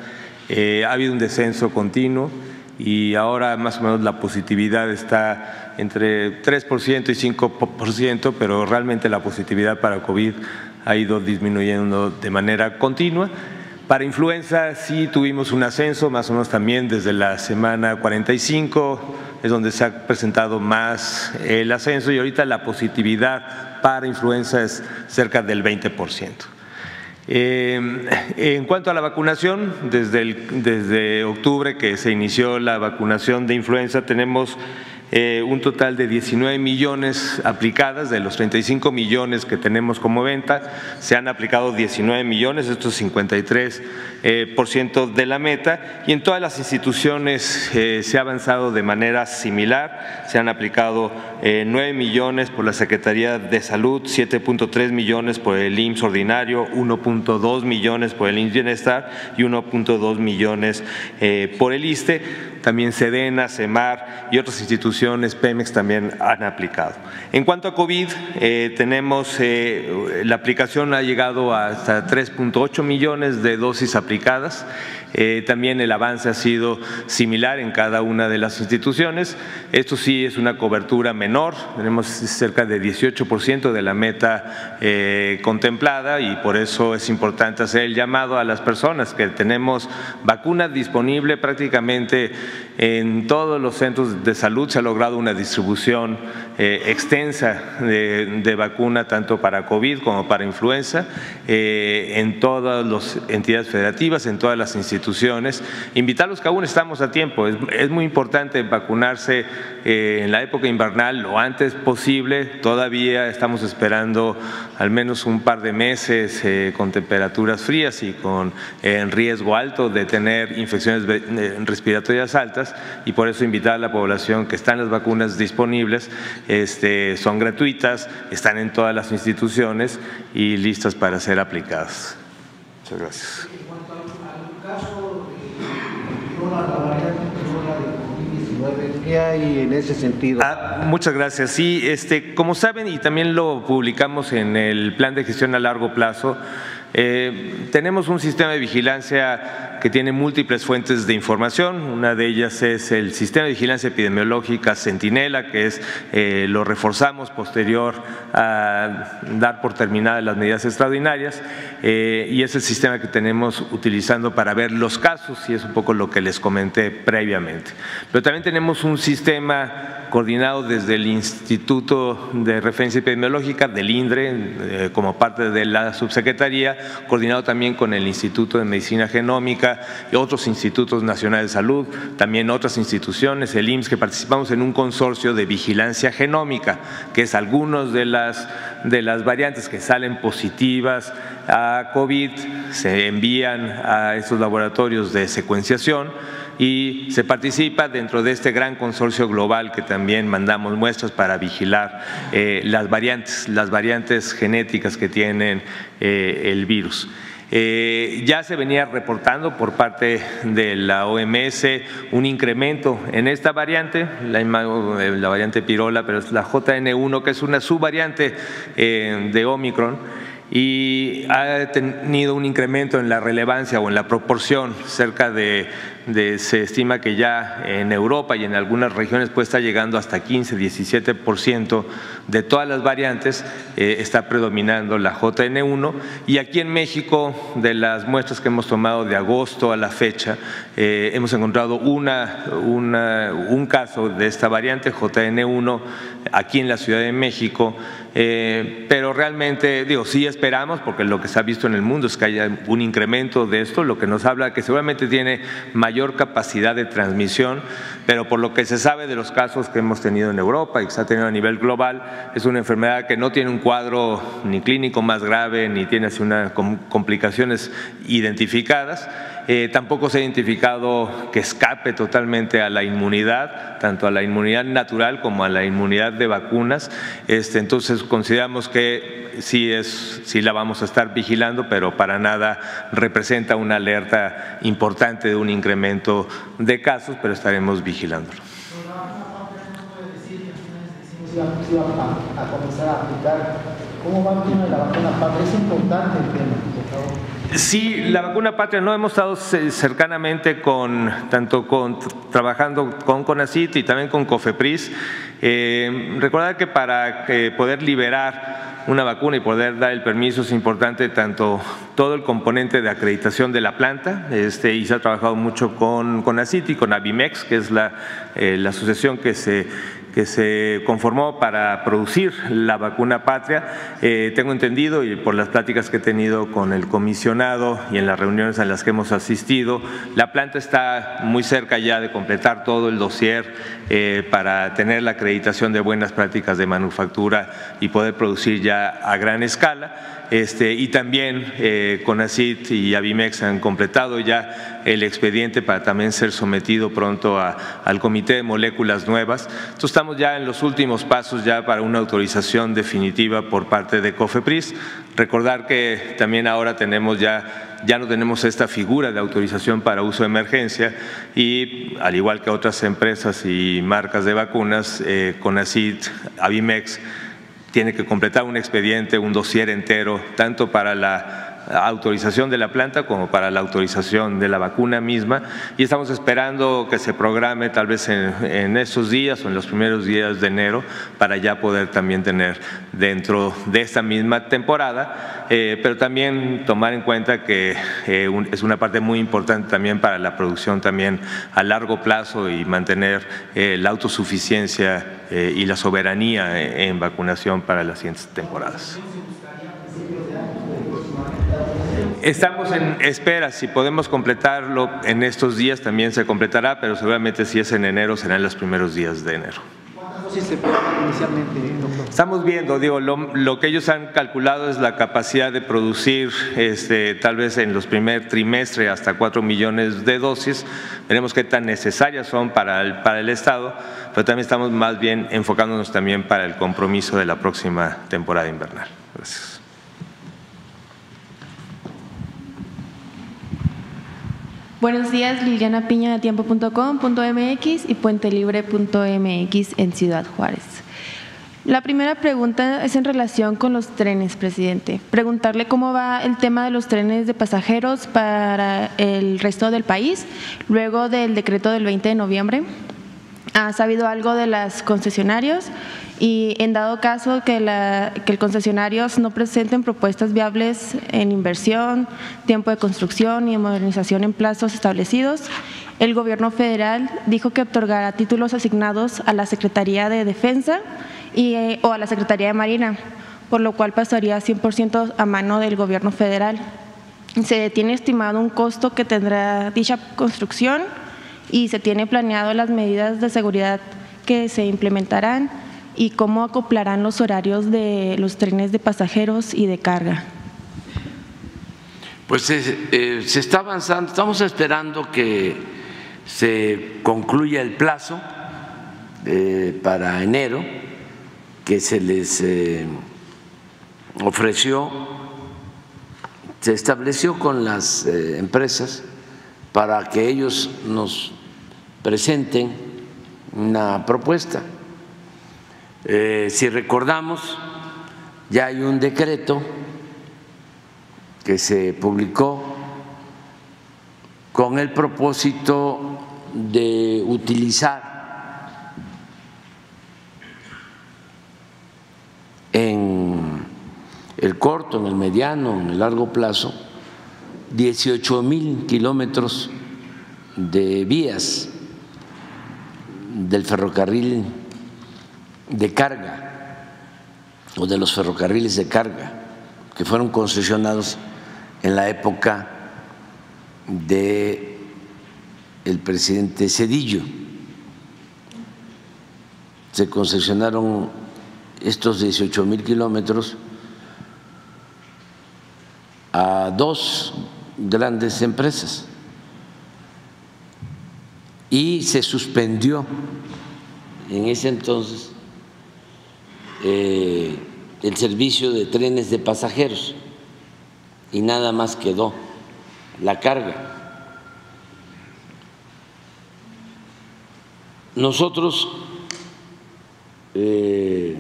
eh, ha habido un descenso continuo y ahora más o menos la positividad está entre 3% y 5%, pero realmente la positividad para COVID ha ido disminuyendo de manera continua. Para influenza sí tuvimos un ascenso, más o menos también desde la semana 45, es donde se ha presentado más el ascenso y ahorita la positividad para influenza es cerca del 20%. Eh, en cuanto a la vacunación, desde, desde octubre que se inició la vacunación de influenza, tenemos eh, un total de 19 millones aplicadas, de los 35 millones que tenemos como venta, se han aplicado 19 millones, esto es 53 eh, por ciento de la meta, y en todas las instituciones eh, se ha avanzado de manera similar, se han aplicado 9 millones por la Secretaría de Salud, 7.3 millones por el IMSS ordinario, 1.2 millones por el IMSS Bienestar y 1.2 millones por el ISTE, también SEDENA, CEMAR y otras instituciones instituciones, Pemex también han aplicado. En cuanto a COVID, eh, tenemos, eh, la aplicación ha llegado hasta 3.8 millones de dosis aplicadas. Eh, también el avance ha sido similar en cada una de las instituciones. Esto sí es una cobertura menor, tenemos cerca de 18% de la meta eh, contemplada y por eso es importante hacer el llamado a las personas que tenemos vacuna disponible prácticamente en todos los centros de salud. Se ha logrado una distribución eh, extensa de, vacuna tanto para COVID como para influenza en todas las entidades federativas, en todas las instituciones instituciones, invitarlos que aún estamos a tiempo. Es, muy importante vacunarse eh, en la época invernal lo antes posible. Todavía estamos esperando al menos un par de meses eh, con temperaturas frías y con eh, riesgo alto de tener infecciones respiratorias altas y por eso invitar a la población que están las vacunas disponibles, este, son gratuitas, están en todas las instituciones y listas para ser aplicadas. Muchas gracias caso de la variante de COVID-19, ¿qué hay en ese sentido? Ah, muchas gracias. Sí, este, como saben y también lo publicamos en el plan de gestión a largo plazo, eh, tenemos un sistema de vigilancia que tiene múltiples fuentes de información. Una de ellas es el sistema de vigilancia epidemiológica Centinela, que es eh, lo reforzamos posterior a dar por terminadas las medidas extraordinarias, eh, y es el sistema que tenemos utilizando para ver los casos, y es un poco lo que les comenté previamente. Pero también tenemos un sistema coordinado desde el Instituto de Referencia Epidemiológica del INDRE, eh, como parte de la subsecretaría, coordinado también con el Instituto de Medicina Genómica y otros institutos nacionales de salud, también otras instituciones, el IMSS, que participamos en un consorcio de vigilancia genómica, que es algunos de las, de las variantes que salen positivas a COVID, se envían a estos laboratorios de secuenciación y se participa dentro de este gran consorcio global que también mandamos muestras para vigilar eh, las variantes, las variantes genéticas que tienen eh, el virus. Eh, ya se venía reportando por parte de la OMS un incremento en esta variante, la, la variante pirola, pero es la JN1, que es una subvariante de Omicron y ha tenido un incremento en la relevancia o en la proporción, cerca de, se estima que ya en Europa y en algunas regiones puede estar llegando hasta 15, 17% de todas las variantes, eh, está predominando la JN1 y aquí en México, de las muestras que hemos tomado de agosto a la fecha, eh, hemos encontrado una, un caso de esta variante JN1 aquí en la Ciudad de México, eh, pero realmente, digo, sí esperamos, porque lo que se ha visto en el mundo es que haya un incremento de esto, lo que nos habla que seguramente tiene mayor capacidad de transmisión, pero por lo que se sabe de los casos que hemos tenido en Europa y que se ha tenido a nivel global, es una enfermedad que no tiene un cuadro ni clínico más grave, ni tiene así complicaciones identificadas eh, tampoco se ha identificado que escape totalmente a la inmunidad, tanto a la inmunidad natural como a la inmunidad de vacunas. Este, entonces consideramos que sí, sí la vamos a estar vigilando, pero para nada representa una alerta importante de un incremento de casos, pero estaremos vigilándolo. ¿Cómo va la vacuna? Es importante el tema, por favor. Sí, la vacuna patria no hemos estado cercanamente con tanto con trabajando con CONACIT y también con COFEPRIS. Eh, recordar que para poder liberar una vacuna y poder dar el permiso es importante tanto todo el componente de acreditación de la planta, este, y se ha trabajado mucho con CONACIT y con Avimex, que es la, eh, la asociación que se que se conformó para producir la vacuna patria. Eh, tengo entendido, y por las pláticas que he tenido con el comisionado y en las reuniones a las que hemos asistido, la planta está muy cerca ya de completar todo el dossier eh, para tener la acreditación de buenas prácticas de manufactura y poder producir ya a gran escala. Este, y también eh, CONACIT y Avimex han completado ya el expediente para también ser sometido pronto al Comité de Moléculas Nuevas. Entonces, estamos ya en los últimos pasos ya para una autorización definitiva por parte de COFEPRIS. Recordar que también ahora tenemos ya, ya no tenemos esta figura de autorización para uso de emergencia y al igual que otras empresas y marcas de vacunas, eh, CONACID, Avimex, tiene que completar un expediente, un dossier entero, tanto para la autorización de la planta como para la autorización de la vacuna misma y estamos esperando que se programe tal vez en, esos días o en los primeros días de enero para ya poder también tener dentro de esta misma temporada, eh, pero también tomar en cuenta que eh, es una parte muy importante también para la producción también a largo plazo y mantener eh, la autosuficiencia y la soberanía en vacunación para las siguientes temporadas. Estamos en espera, si podemos completarlo en estos días también se completará, pero seguramente si es en enero serán los primeros días de enero. ¿Cuántas dosis se inicialmente, doctor? Estamos viendo, digo, lo, que ellos han calculado es la capacidad de producir este, tal vez en los primer trimestre hasta cuatro millones de dosis. Veremos qué tan necesarias son para el, para el Estado, pero también estamos más bien enfocándonos también para el compromiso de la próxima temporada invernal. Gracias. Buenos días, Liliana Piña de tiempo.com.mx y puentelibre.mx en Ciudad Juárez. La primera pregunta es en relación con los trenes, presidente. Preguntarle cómo va el tema de los trenes de pasajeros para el resto del país, luego del decreto del 20 de noviembre. ¿Ha sabido algo de las concesionarios? Y en dado caso que, la, que el concesionario no presenten propuestas viables en inversión, tiempo de construcción y modernización en plazos establecidos, el gobierno federal dijo que otorgará títulos asignados a la Secretaría de Defensa y, eh, o a la Secretaría de Marina, por lo cual pasaría 100% a mano del gobierno federal. Se tiene estimado un costo que tendrá dicha construcción y se tiene planeado las medidas de seguridad que se implementarán y cómo acoplarán los horarios de los trenes de pasajeros y de carga. Pues eh, se está avanzando, estamos esperando que se concluya el plazo eh, para enero que se les eh, ofreció, se estableció con las empresas para que ellos nos presenten una propuesta eh, si recordamos, ya hay un decreto que se publicó con el propósito de utilizar en el corto, en el mediano, en el largo plazo, 18 mil kilómetros de vías del ferrocarril de carga o de los ferrocarriles de carga que fueron concesionados en la época de el presidente Cedillo. Se concesionaron estos 18 mil kilómetros a dos grandes empresas y se suspendió en ese entonces eh, el servicio de trenes de pasajeros y nada más quedó la carga. Nosotros eh,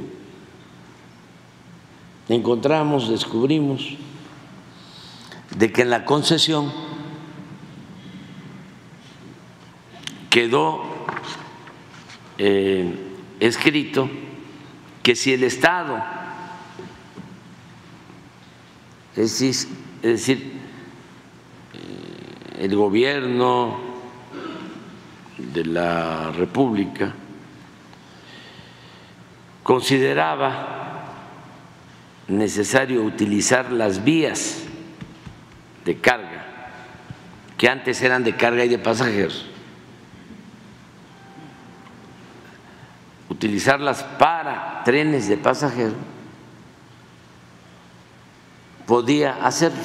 encontramos, descubrimos de que en la concesión quedó eh, escrito que si el Estado, es decir, el gobierno de la República consideraba necesario utilizar las vías de carga que antes eran de carga y de pasajeros utilizarlas para trenes de pasajeros, podía hacerlo.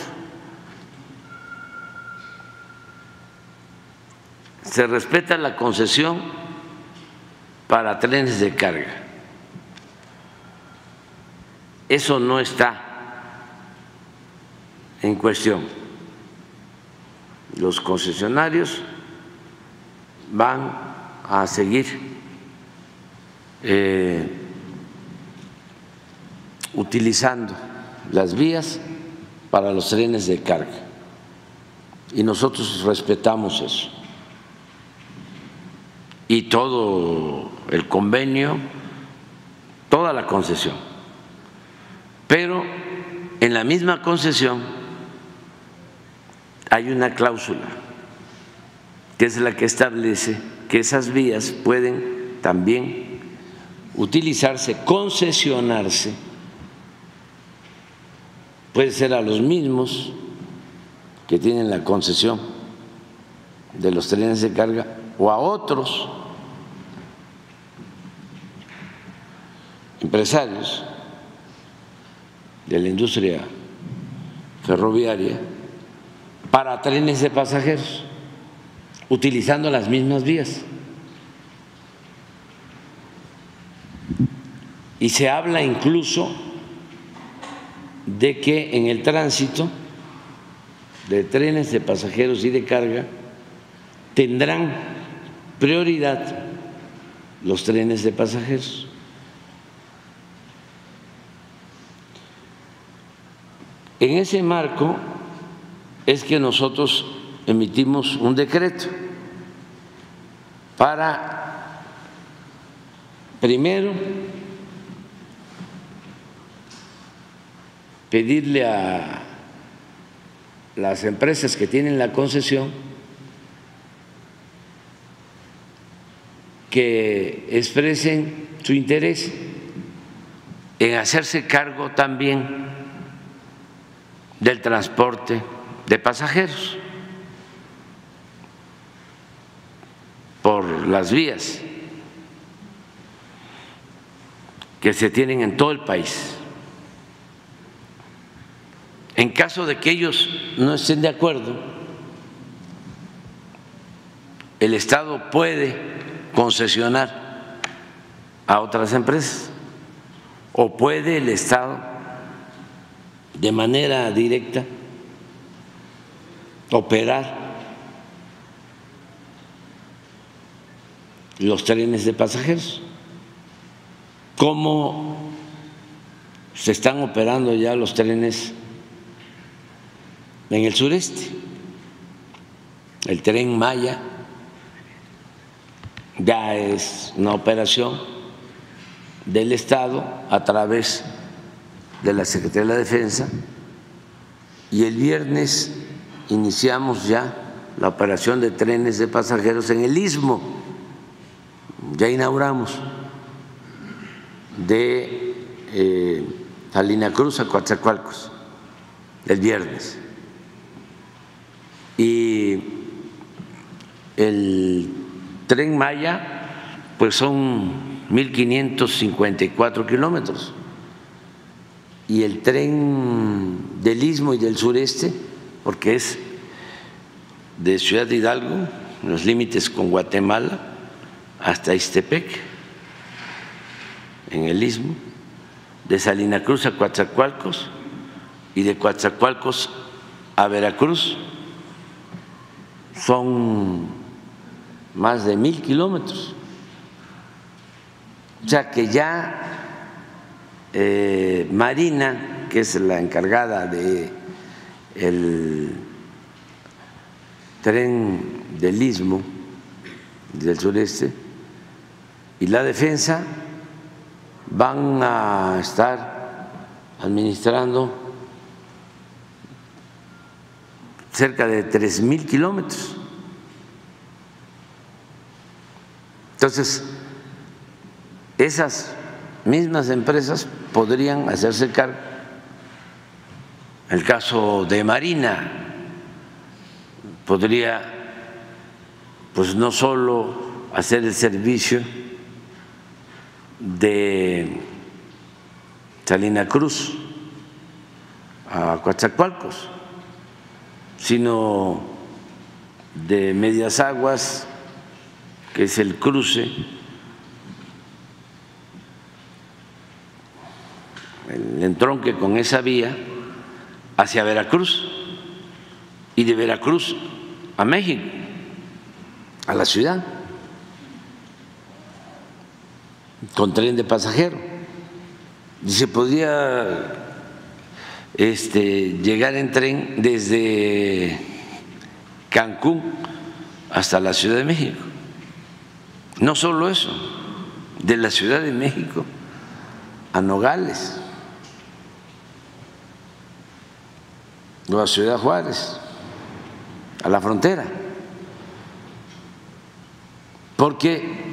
Se respeta la concesión para trenes de carga. Eso no está en cuestión. Los concesionarios van a seguir eh, utilizando las vías para los trenes de carga y nosotros respetamos eso. Y todo el convenio, toda la concesión. Pero en la misma concesión hay una cláusula que es la que establece que esas vías pueden también utilizarse, concesionarse, puede ser a los mismos que tienen la concesión de los trenes de carga o a otros empresarios de la industria ferroviaria para trenes de pasajeros, utilizando las mismas vías. Y se habla incluso de que en el tránsito de trenes de pasajeros y de carga tendrán prioridad los trenes de pasajeros. En ese marco es que nosotros emitimos un decreto para, primero, pedirle a las empresas que tienen la concesión que expresen su interés en hacerse cargo también del transporte de pasajeros por las vías que se tienen en todo el país. En caso de que ellos no estén de acuerdo, el Estado puede concesionar a otras empresas o puede el Estado de manera directa operar los trenes de pasajeros. ¿Cómo se están operando ya los trenes en el sureste. El tren Maya ya es una operación del Estado a través de la Secretaría de la Defensa y el viernes iniciamos ya la operación de trenes de pasajeros en el istmo. Ya inauguramos de eh, Salina Cruz a Coatzacoalcos el viernes y el tren Maya, pues son 1.554 kilómetros. Y el tren del Istmo y del sureste, porque es de Ciudad de Hidalgo, los límites con Guatemala, hasta Istepec, en el Istmo, de Salina Cruz a Coatzacoalcos y de Coatzacoalcos a Veracruz son más de mil kilómetros. O sea que ya eh, Marina, que es la encargada de el tren del istmo del sureste y la defensa van a estar administrando cerca de tres mil kilómetros. Entonces, esas mismas empresas podrían hacerse cargo. El caso de Marina podría, pues no solo hacer el servicio de Salina Cruz a Coatzacoalcos, sino de Medias Aguas, que es el cruce, el entronque con esa vía hacia Veracruz y de Veracruz a México, a la ciudad con tren de pasajero. Y se podía este, llegar en tren desde Cancún hasta la Ciudad de México. No solo eso, de la Ciudad de México a Nogales, Nueva Ciudad Juárez, a la frontera, porque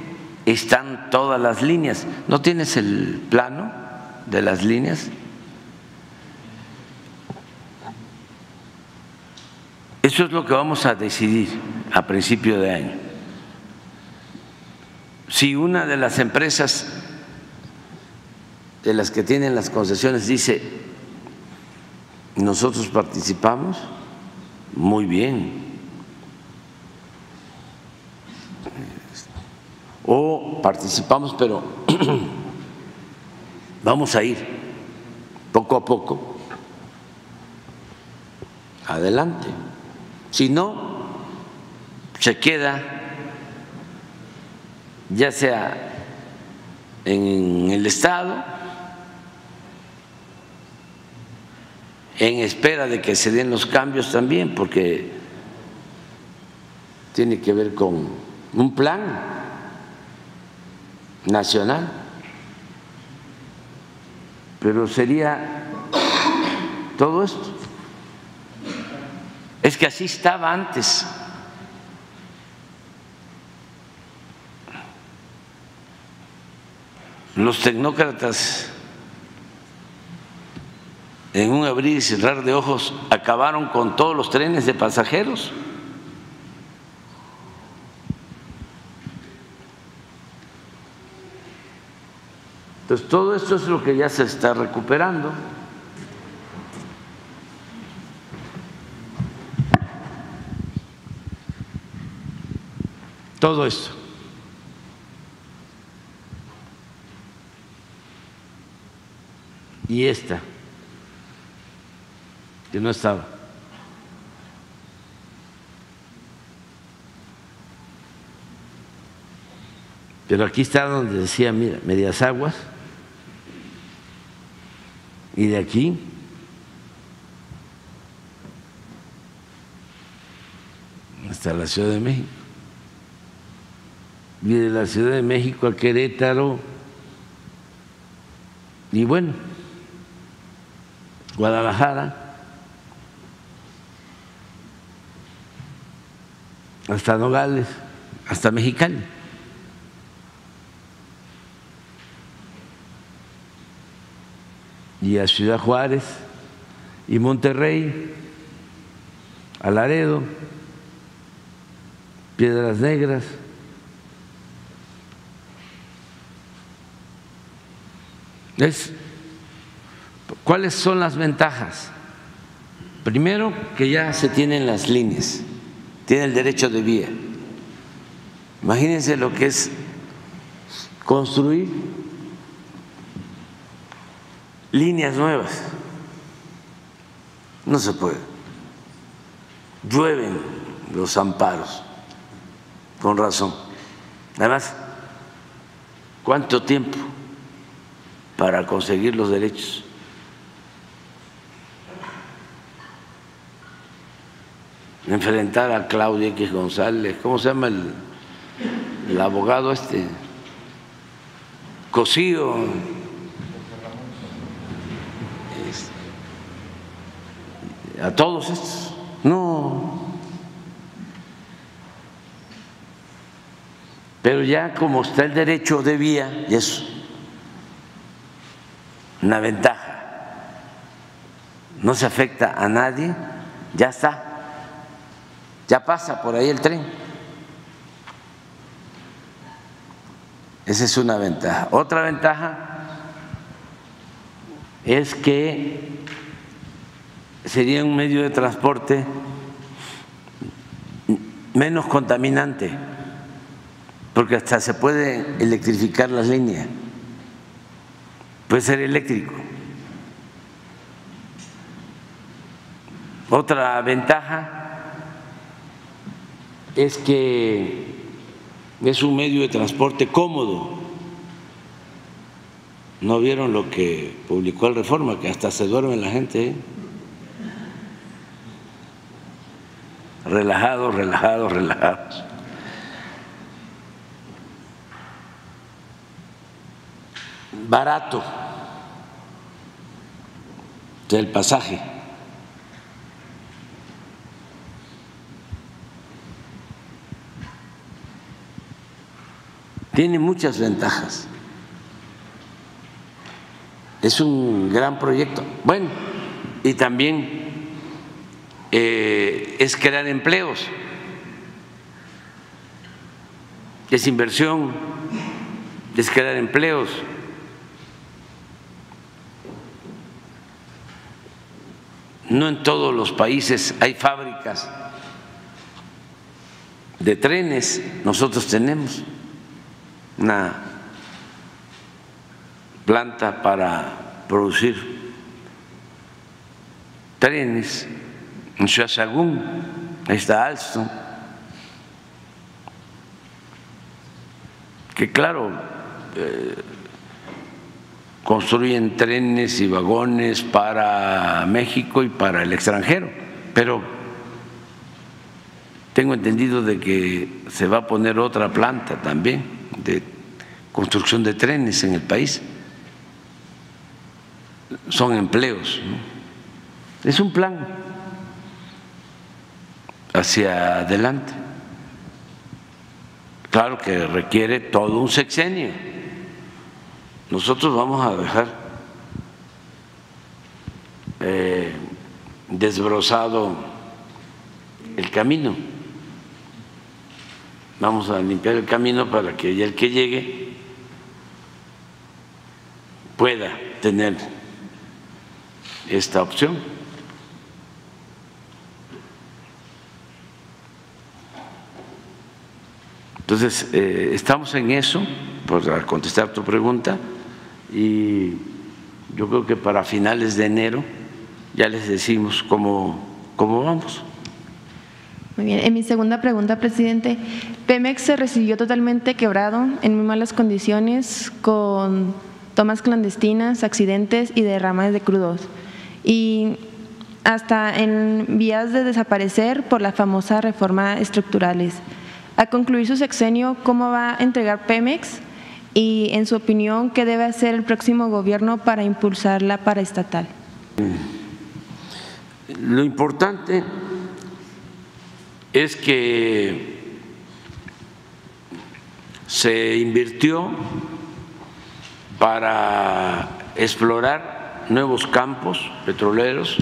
están todas las líneas. ¿No tienes el plano de las líneas? Eso es lo que vamos a decidir a principio de año. Si una de las empresas de las que tienen las concesiones dice, nosotros participamos, muy bien. O participamos, pero *clears throat* vamos a ir poco a poco adelante. Si no, se queda ya sea en el Estado, en espera de que se den los cambios también, porque tiene que ver con un plan nacional, pero sería todo esto. Es que así estaba antes. Los tecnócratas en un abrir y cerrar de ojos acabaron con todos los trenes de pasajeros. Entonces, todo esto es lo que ya se está recuperando. Todo esto. Y esta que no estaba. Pero aquí está donde decía, mira, medias aguas, y de aquí hasta la Ciudad de México. Y de la Ciudad de México a Querétaro, y bueno, Guadalajara. hasta Nogales, hasta Mexicali. Y a Ciudad Juárez y Monterrey, a Laredo, Piedras Negras. Es, ¿Cuáles son las ventajas? Primero, que ya se tienen las líneas tiene el derecho de vía. Imagínense lo que es construir líneas nuevas. No se puede. Llueven los amparos, con razón. Además, ¿cuánto tiempo para conseguir los derechos? enfrentar a Claudia X González, ¿cómo se llama el, el abogado este? Cosío. A todos estos. No. Pero ya como está el derecho de vía, y es una ventaja, no se afecta a nadie, ya está ya pasa por ahí el tren. Esa es una ventaja. Otra ventaja es que sería un medio de transporte menos contaminante, porque hasta se puede electrificar las líneas, puede ser eléctrico. Otra ventaja es que es un medio de transporte cómodo. ¿No vieron lo que publicó el Reforma? Que hasta se duerme la gente. ¿eh? Relajados, relajados, relajados. Barato del pasaje. Tiene muchas ventajas. Es un gran proyecto. Bueno, y también eh, es crear empleos, es inversión, es crear empleos. No en todos los países hay fábricas de trenes, nosotros tenemos una planta para producir trenes en Ciudad ahí está Alstom, que claro, eh, construyen trenes y vagones para México y para el extranjero, pero tengo entendido de que se va a poner otra planta también de construcción de trenes en el país. Son empleos. Es un plan hacia adelante. Claro que requiere todo un sexenio. Nosotros vamos a dejar eh, desbrozado el camino. Vamos a limpiar el camino para que el que llegue pueda tener esta opción. Entonces, eh, estamos en eso, por contestar tu pregunta, y yo creo que para finales de enero ya les decimos cómo, cómo vamos. Muy bien. En mi segunda pregunta, presidente, Pemex se recibió totalmente quebrado, en muy malas condiciones, con tomas clandestinas, accidentes y derramas de crudos. Y hasta en vías de desaparecer por la famosa reforma estructurales. A concluir su sexenio, ¿cómo va a entregar Pemex? Y, en su opinión, ¿qué debe hacer el próximo gobierno para impulsar la paraestatal? Lo importante es que se invirtió para explorar nuevos campos petroleros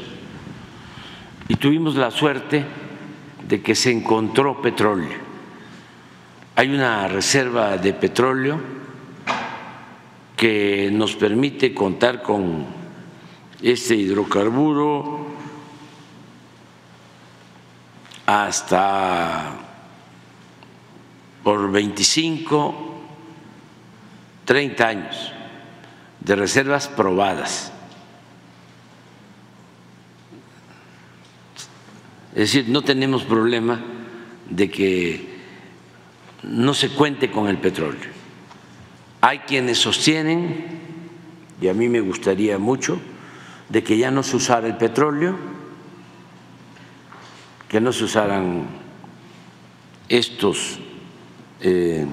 y tuvimos la suerte de que se encontró petróleo hay una reserva de petróleo que nos permite contar con este hidrocarburo hasta por 25, 30 años de reservas probadas. Es decir, no tenemos problema de que no se cuente con el petróleo. Hay quienes sostienen, y a mí me gustaría mucho, de que ya no se usara el petróleo, que no se usaran estos eh,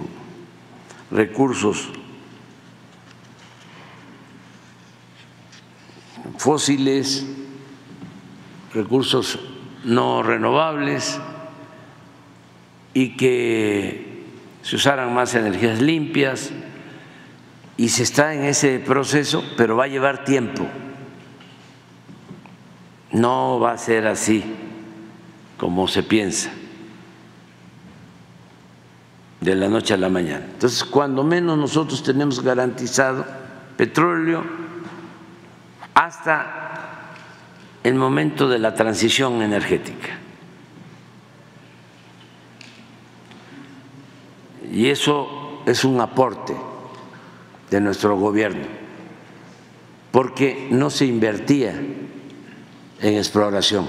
recursos fósiles, recursos no renovables, y que se usaran más energías limpias y se está en ese proceso, pero va a llevar tiempo. No va a ser así como se piensa, de la noche a la mañana. Entonces, cuando menos nosotros tenemos garantizado petróleo hasta el momento de la transición energética. y eso es un aporte de nuestro gobierno, porque no se invertía en exploración.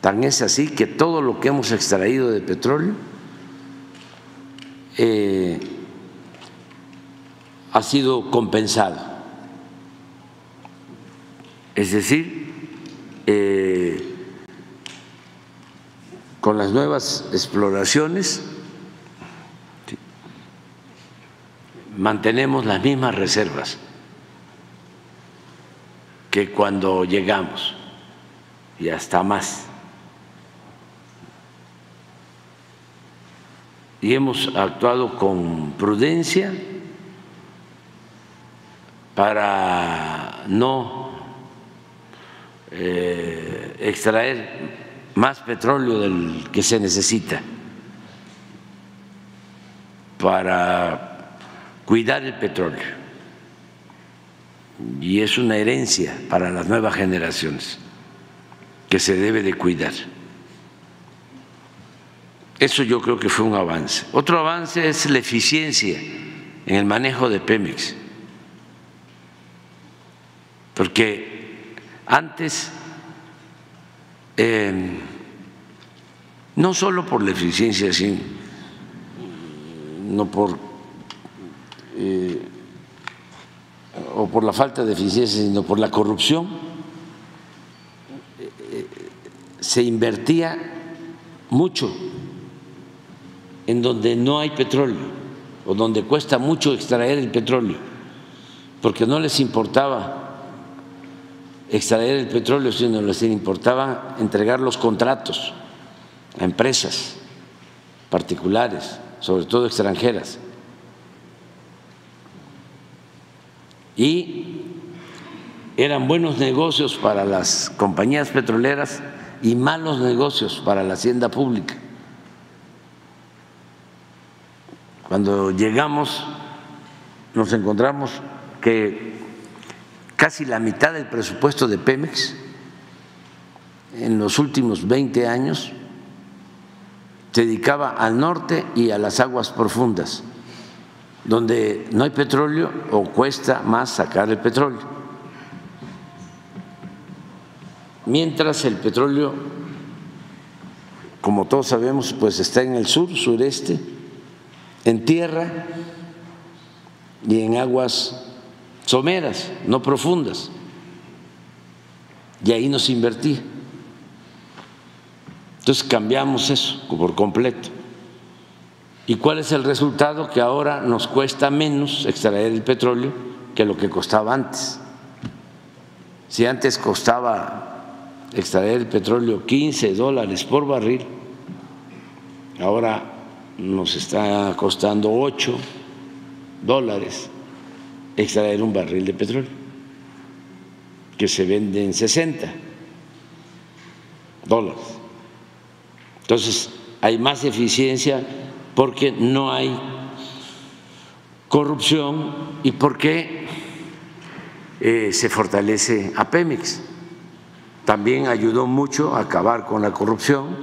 Tan es así que todo lo que hemos extraído de petróleo eh, ha sido compensado. Es decir, eh, con las nuevas exploraciones mantenemos las mismas reservas que cuando llegamos y hasta más. Y hemos actuado con prudencia para no eh, extraer más petróleo del que se necesita, para cuidar el petróleo. Y es una herencia para las nuevas generaciones que se debe de cuidar. Eso yo creo que fue un avance. Otro avance es la eficiencia en el manejo de Pemex. Porque antes, em, no solo por la eficiencia, sino por, eh, o por la falta de eficiencia, sino por la corrupción, eh, se invertía mucho en donde no hay petróleo o donde cuesta mucho extraer el petróleo, porque no les importaba extraer el petróleo, sino les importaba entregar los contratos a empresas particulares, sobre todo extranjeras. Y eran buenos negocios para las compañías petroleras y malos negocios para la hacienda pública. Cuando llegamos nos encontramos que casi la mitad del presupuesto de Pemex en los últimos 20 años se dedicaba al norte y a las aguas profundas, donde no hay petróleo o cuesta más sacar el petróleo. Mientras el petróleo, como todos sabemos, pues está en el sur, sureste, en tierra y en aguas someras, no profundas. Y ahí nos invertí. Entonces cambiamos eso por completo. ¿Y cuál es el resultado? Que ahora nos cuesta menos extraer el petróleo que lo que costaba antes. Si antes costaba extraer el petróleo 15 dólares por barril, ahora nos está costando 8 dólares extraer un barril de petróleo, que se vende en 60 dólares. Entonces, hay más eficiencia porque no hay corrupción y porque eh, se fortalece a Pemex. También ayudó mucho a acabar con la corrupción,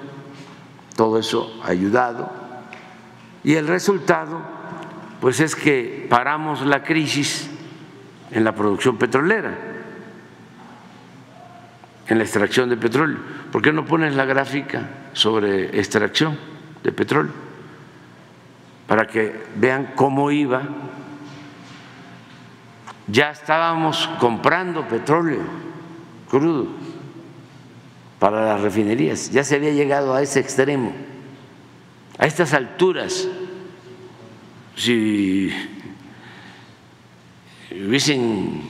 todo eso ha ayudado. Y el resultado pues es que paramos la crisis en la producción petrolera, en la extracción de petróleo. ¿Por qué no pones la gráfica sobre extracción de petróleo? Para que vean cómo iba. Ya estábamos comprando petróleo crudo para las refinerías, ya se había llegado a ese extremo. A estas alturas si hubiesen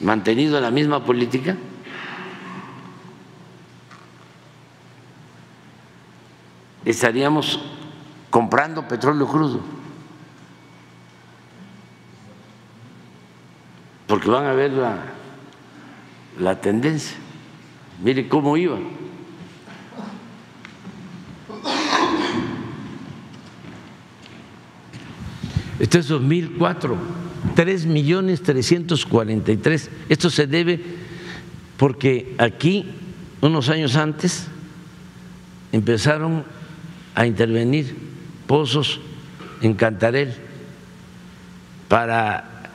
mantenido la misma política, estaríamos comprando petróleo crudo. Porque van a ver la, la tendencia. Mire cómo iba. Este es 2004, 3 millones 343. Esto se debe porque aquí, unos años antes, empezaron a intervenir pozos en Cantarel para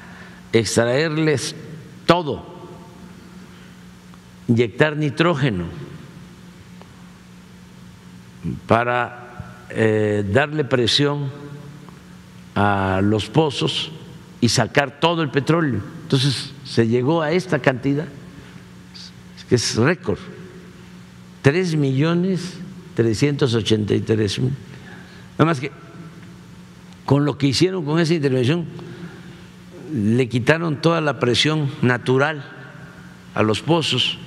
extraerles todo, inyectar nitrógeno para eh, darle presión a los pozos y sacar todo el petróleo. Entonces se llegó a esta cantidad, que es récord, tres millones trescientos ochenta y tres mil. Nada más que con lo que hicieron con esa intervención, le quitaron toda la presión natural a los pozos.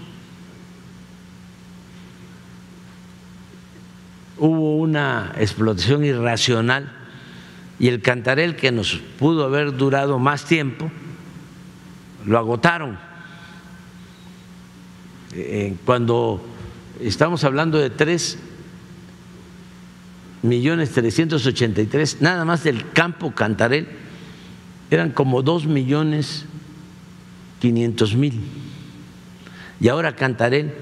Hubo una explotación irracional y el cantarel que nos pudo haber durado más tiempo, lo agotaron. Eh, cuando estamos hablando de tres millones trescientos ochenta y tres, nada más del campo cantarel, eran como dos millones quinientos mil. Y ahora Cantarel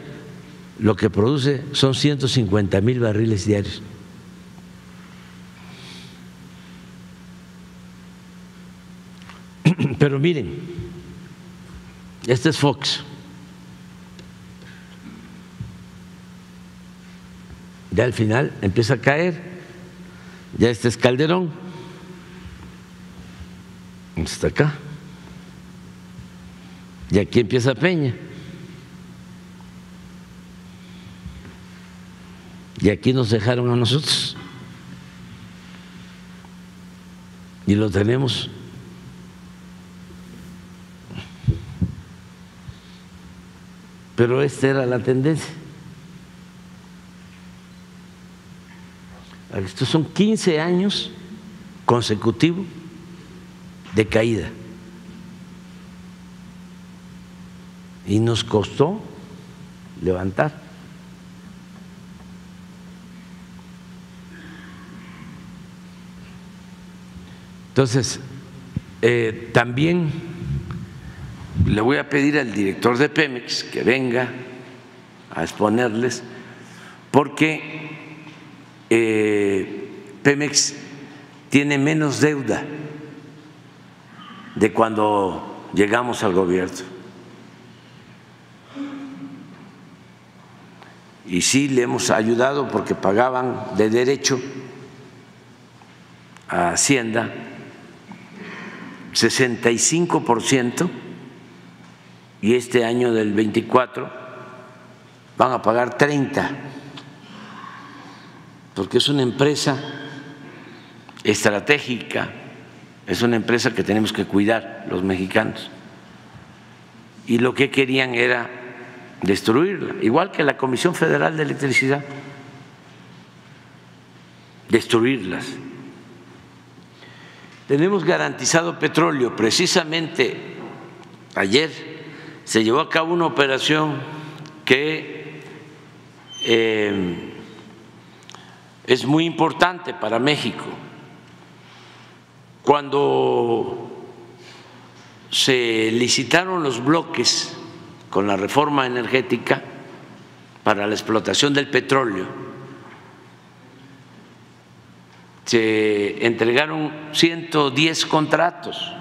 lo que produce son ciento cincuenta mil barriles diarios. Pero miren, este es Fox. Ya al final empieza a caer, ya este es Calderón, está acá, y aquí empieza Peña. Y aquí nos dejaron a nosotros. Y lo tenemos Pero esta era la tendencia. Estos son 15 años consecutivos de caída. Y nos costó levantar. Entonces, eh, también le voy a pedir al director de Pemex que venga a exponerles, porque eh, Pemex tiene menos deuda de cuando llegamos al gobierno. Y sí le hemos ayudado porque pagaban de derecho a Hacienda 65 por ciento y este año del 24 van a pagar 30, porque es una empresa estratégica, es una empresa que tenemos que cuidar los mexicanos. Y lo que querían era destruirla, igual que la Comisión Federal de Electricidad, destruirlas. Tenemos garantizado petróleo, precisamente ayer se llevó a cabo una operación que eh, es muy importante para México. Cuando se licitaron los bloques con la reforma energética para la explotación del petróleo, se entregaron 110 contratos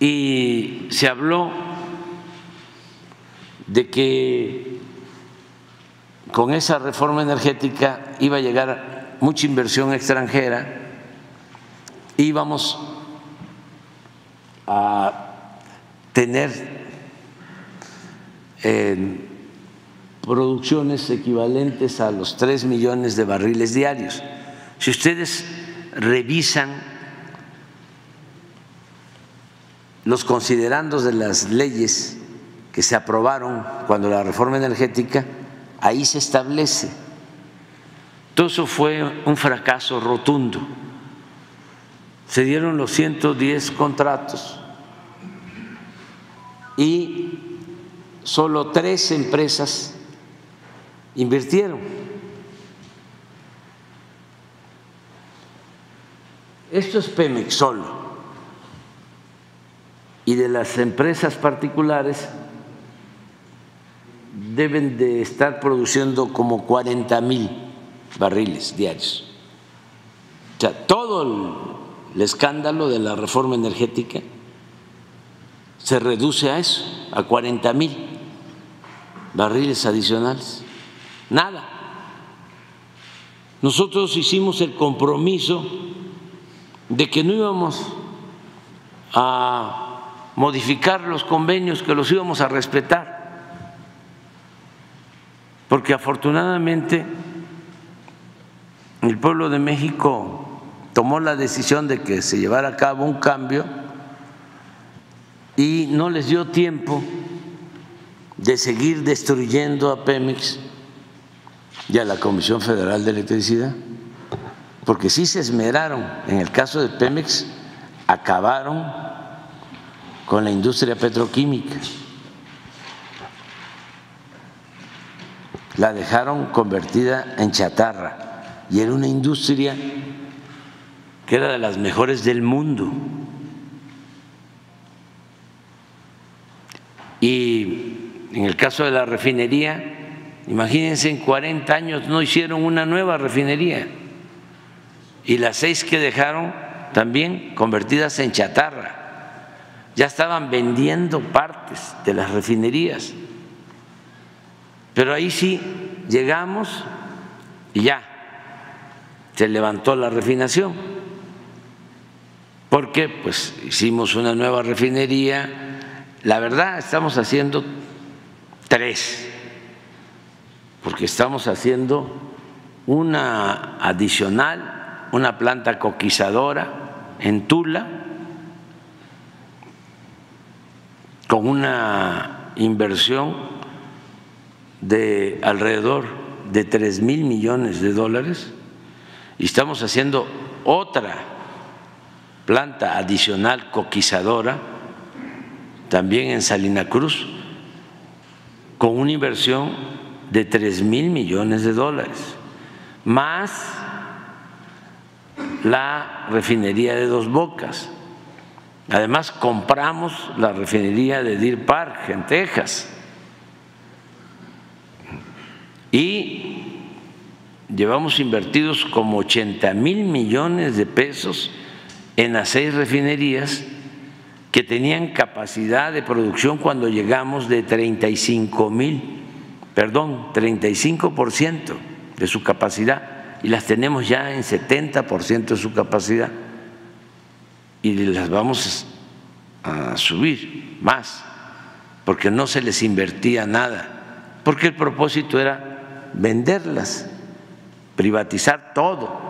y se habló de que con esa reforma energética iba a llegar mucha inversión extranjera, íbamos a tener eh, producciones equivalentes a los tres millones de barriles diarios. Si ustedes revisan los considerandos de las leyes que se aprobaron cuando la reforma energética, ahí se establece. Todo eso fue un fracaso rotundo. Se dieron los 110 contratos y solo tres empresas invirtieron. Esto es Pemex solo y de las empresas particulares deben de estar produciendo como 40 mil barriles diarios. O sea, todo el escándalo de la reforma energética se reduce a eso, a 40 mil. barriles adicionales, nada. Nosotros hicimos el compromiso de que no íbamos a modificar los convenios, que los íbamos a respetar, porque afortunadamente el pueblo de México tomó la decisión de que se llevara a cabo un cambio y no les dio tiempo de seguir destruyendo a Pemex y a la Comisión Federal de Electricidad, porque sí se esmeraron, en el caso de Pemex, acabaron con la industria petroquímica, la dejaron convertida en chatarra y era una industria que era de las mejores del mundo. Y en el caso de la refinería, imagínense, en 40 años no hicieron una nueva refinería. Y las seis que dejaron también convertidas en chatarra. Ya estaban vendiendo partes de las refinerías. Pero ahí sí llegamos y ya se levantó la refinación. Porque pues hicimos una nueva refinería. La verdad estamos haciendo tres, porque estamos haciendo una adicional, una planta coquizadora en Tula, con una inversión de alrededor de tres mil millones de dólares, y estamos haciendo otra planta adicional coquizadora también en Salina Cruz con una inversión de tres mil millones de dólares, más la refinería de Dos Bocas. Además, compramos la refinería de Deer Park en Texas. Y llevamos invertidos como 80 mil millones de pesos en las seis refinerías que tenían capacidad de producción cuando llegamos de 35 mil, perdón, 35 por ciento de su capacidad y las tenemos ya en 70 por ciento de su capacidad y las vamos a subir más porque no se les invertía nada, porque el propósito era venderlas, privatizar todo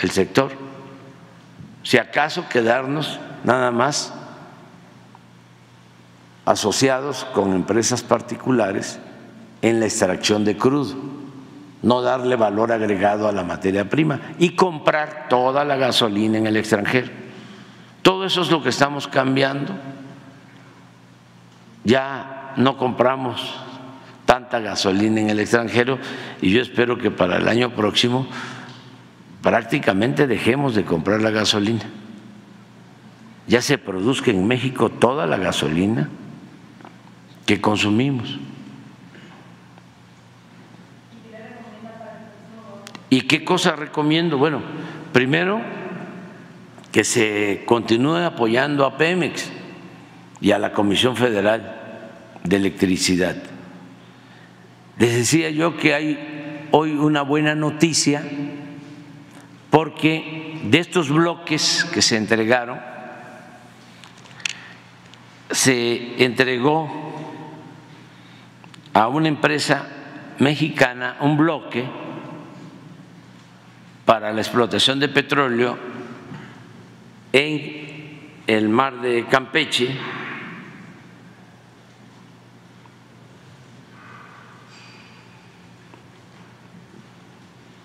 el sector, si acaso quedarnos nada más asociados con empresas particulares en la extracción de crudo, no darle valor agregado a la materia prima y comprar toda la gasolina en el extranjero. Todo eso es lo que estamos cambiando. Ya no compramos tanta gasolina en el extranjero y yo espero que para el año próximo prácticamente dejemos de comprar la gasolina. Ya se produzca en México toda la gasolina que consumimos. ¿Y qué cosa recomiendo? Bueno, primero, que se continúe apoyando a Pemex y a la Comisión Federal de Electricidad. Les decía yo que hay hoy una buena noticia porque de estos bloques que se entregaron, se entregó a una empresa mexicana un bloque para la explotación de petróleo en el mar de Campeche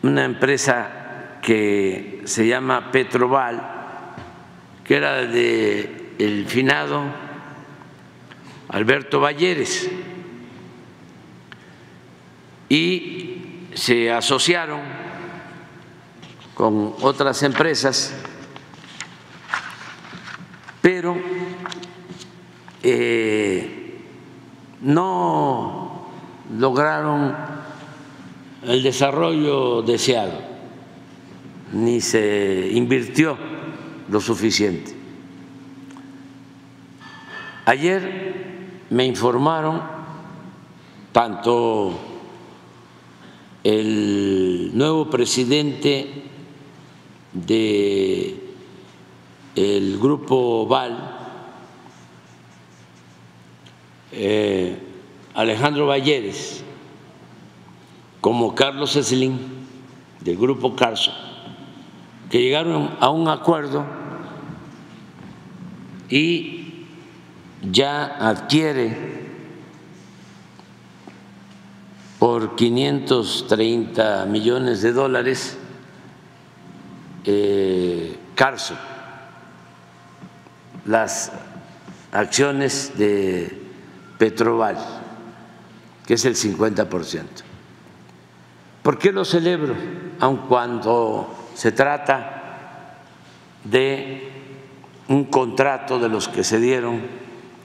una empresa que se llama Petroval, que era de el finado Alberto Valleres y se asociaron con otras empresas, pero eh, no lograron el desarrollo deseado, ni se invirtió lo suficiente. Ayer me informaron tanto el nuevo presidente de el grupo Val, eh, Alejandro Valleres, como Carlos Slim del grupo Carso, que llegaron a un acuerdo y ya adquiere por 530 millones de dólares eh, Carso, las acciones de Petroval, que es el 50%. ¿Por qué lo celebro? Aun cuando se trata de un contrato de los que se dieron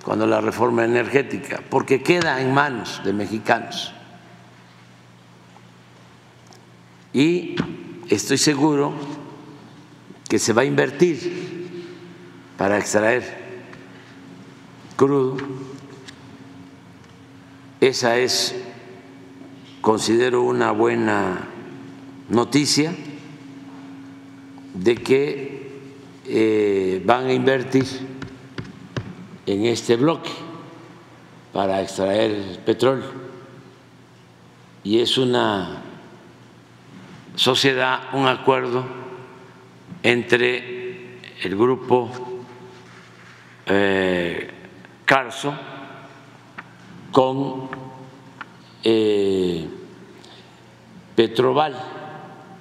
cuando la reforma energética, porque queda en manos de mexicanos. Y estoy seguro que se va a invertir para extraer crudo. Esa es, considero, una buena noticia de que eh, van a invertir en este bloque para extraer petróleo. Y es una sociedad, un acuerdo entre el grupo eh, Carso con eh, Petroval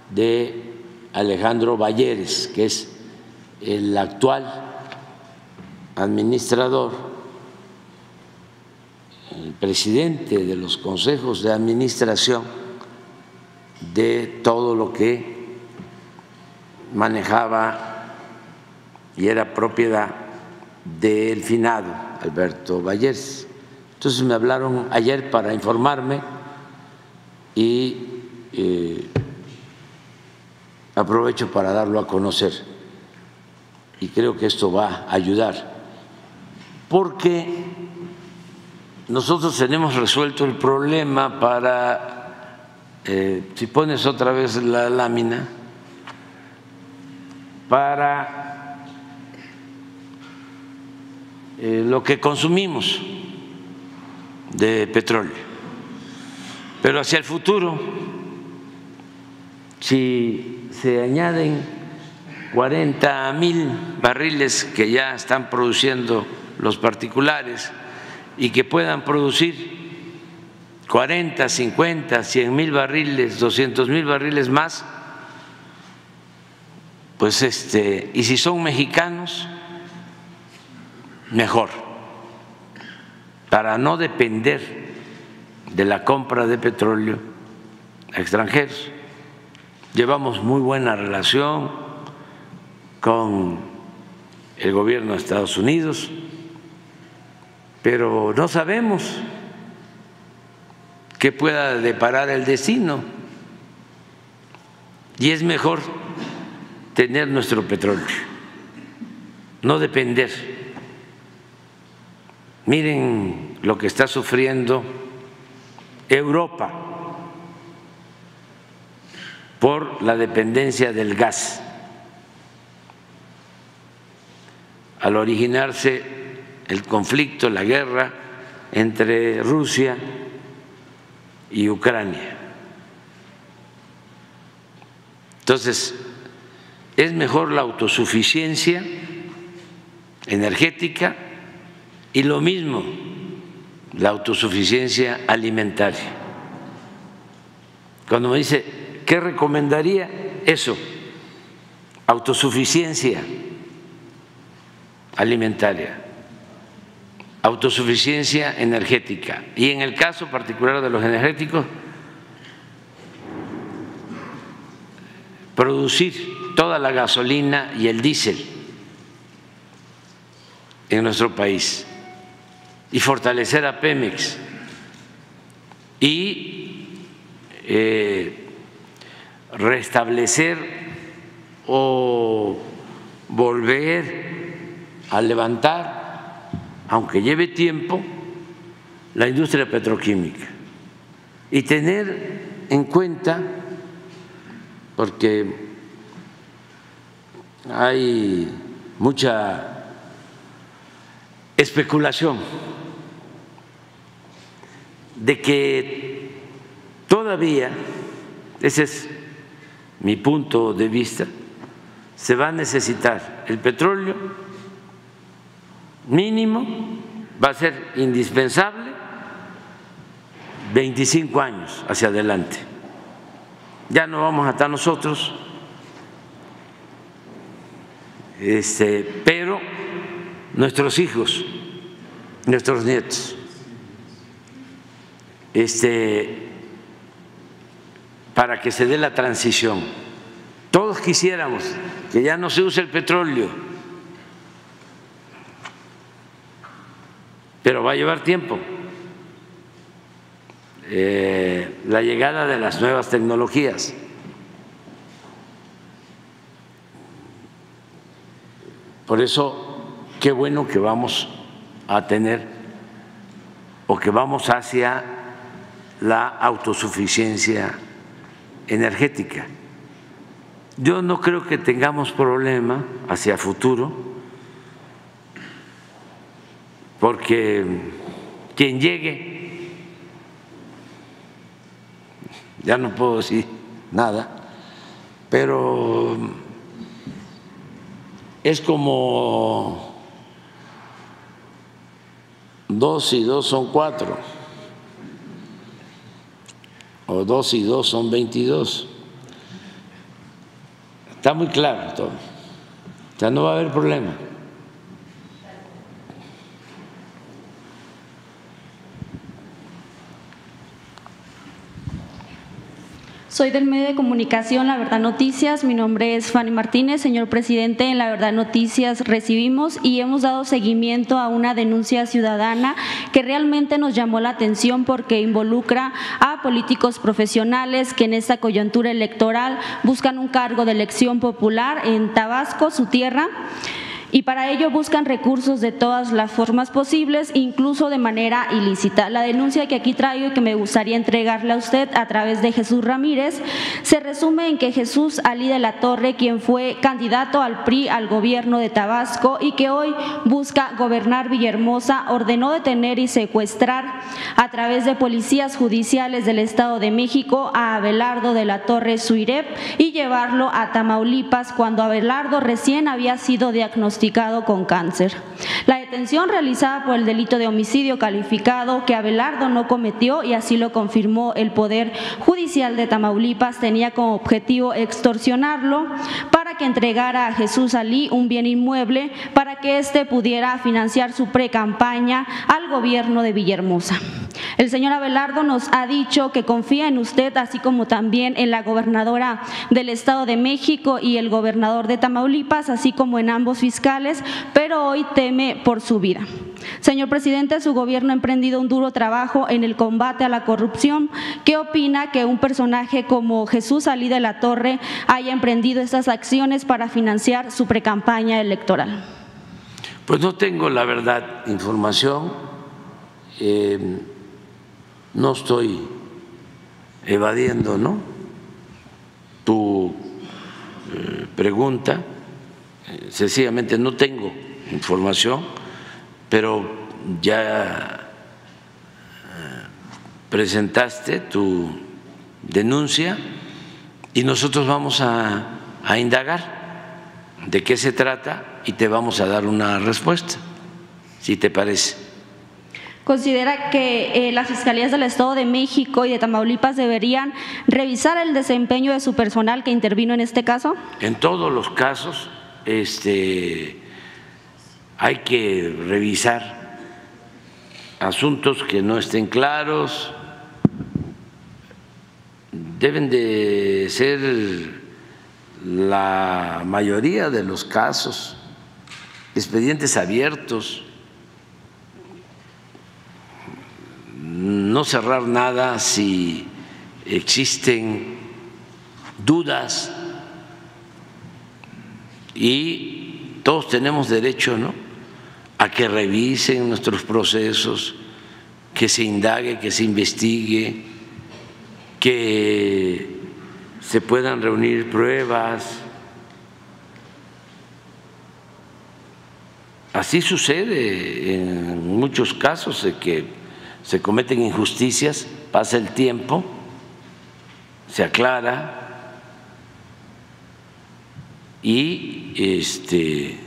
de Alejandro Valleres, que es el actual administrador, el presidente de los consejos de administración de todo lo que manejaba y era propiedad del finado Alberto Valleres. Entonces me hablaron ayer para informarme y eh, aprovecho para darlo a conocer. Y creo que esto va a ayudar, porque nosotros tenemos resuelto el problema para, eh, si pones otra vez la lámina, para eh, lo que consumimos de petróleo. Pero hacia el futuro, si se añaden 40 mil barriles que ya están produciendo los particulares y que puedan producir 40, 50, 100 mil barriles, 200 mil barriles más, pues este, y si son mexicanos, mejor, para no depender de la compra de petróleo a extranjeros. Llevamos muy buena relación con el gobierno de Estados Unidos, pero no sabemos qué pueda deparar el destino. Y es mejor tener nuestro petróleo, no depender. Miren lo que está sufriendo Europa por la dependencia del gas. Al originarse el conflicto, la guerra entre Rusia y Ucrania. Entonces, es mejor la autosuficiencia energética y lo mismo la autosuficiencia alimentaria. Cuando me dice, ¿qué recomendaría? Eso, autosuficiencia alimentaria, autosuficiencia energética y en el caso particular de los energéticos, producir toda la gasolina y el diésel en nuestro país y fortalecer a Pemex. Y eh, restablecer o volver a levantar, aunque lleve tiempo, la industria petroquímica. Y tener en cuenta, porque hay mucha especulación de que todavía, ese es mi punto de vista, se va a necesitar el petróleo mínimo, va a ser indispensable 25 años hacia adelante. Ya no vamos a estar nosotros, este, pero nuestros hijos, nuestros nietos este, para que se dé la transición. Todos quisiéramos que ya no se use el petróleo, pero va a llevar tiempo. Eh, la llegada de las nuevas tecnologías. Por eso, qué bueno que vamos a tener o que vamos hacia la autosuficiencia energética. Yo no creo que tengamos problema hacia futuro, porque quien llegue, ya no puedo decir nada, pero es como dos y dos son cuatro o dos y dos son 22. Está muy claro todo. O sea, no va a haber problema. Soy del medio de comunicación La Verdad Noticias. Mi nombre es Fanny Martínez. Señor presidente, en La Verdad Noticias recibimos y hemos dado seguimiento a una denuncia ciudadana que realmente nos llamó la atención porque involucra a políticos profesionales que en esta coyuntura electoral buscan un cargo de elección popular en Tabasco, su tierra y para ello buscan recursos de todas las formas posibles, incluso de manera ilícita. La denuncia que aquí traigo y que me gustaría entregarle a usted a través de Jesús Ramírez se resume en que Jesús Ali de la Torre, quien fue candidato al PRI al gobierno de Tabasco y que hoy busca gobernar Villahermosa, ordenó detener y secuestrar a través de policías judiciales del Estado de México a Abelardo de la Torre Suirep y llevarlo a Tamaulipas cuando Abelardo recién había sido diagnosticado con cáncer. La detención realizada por el delito de homicidio calificado que Abelardo no cometió y así lo confirmó el Poder Judicial de Tamaulipas tenía como objetivo extorsionarlo para que entregara a Jesús Alí un bien inmueble para que éste pudiera financiar su precampaña al gobierno de Villahermosa. El señor Abelardo nos ha dicho que confía en usted, así como también en la gobernadora del Estado de México y el gobernador de Tamaulipas, así como en ambos fiscales, pero hoy teme por su vida. Señor presidente, su gobierno ha emprendido un duro trabajo en el combate a la corrupción. ¿Qué opina que un personaje como Jesús Ali de la Torre haya emprendido estas acciones para financiar su precampaña electoral? Pues no tengo la verdad información. Eh, no estoy evadiendo ¿no? tu eh, pregunta, sencillamente no tengo información, pero ya eh, presentaste tu denuncia y nosotros vamos a, a indagar de qué se trata y te vamos a dar una respuesta, si te parece. ¿Considera que eh, las fiscalías del Estado de México y de Tamaulipas deberían revisar el desempeño de su personal que intervino en este caso? En todos los casos este, hay que revisar asuntos que no estén claros, deben de ser la mayoría de los casos expedientes abiertos no cerrar nada si existen dudas y todos tenemos derecho ¿no? a que revisen nuestros procesos, que se indague, que se investigue, que se puedan reunir pruebas. Así sucede en muchos casos de que se cometen injusticias, pasa el tiempo, se aclara y este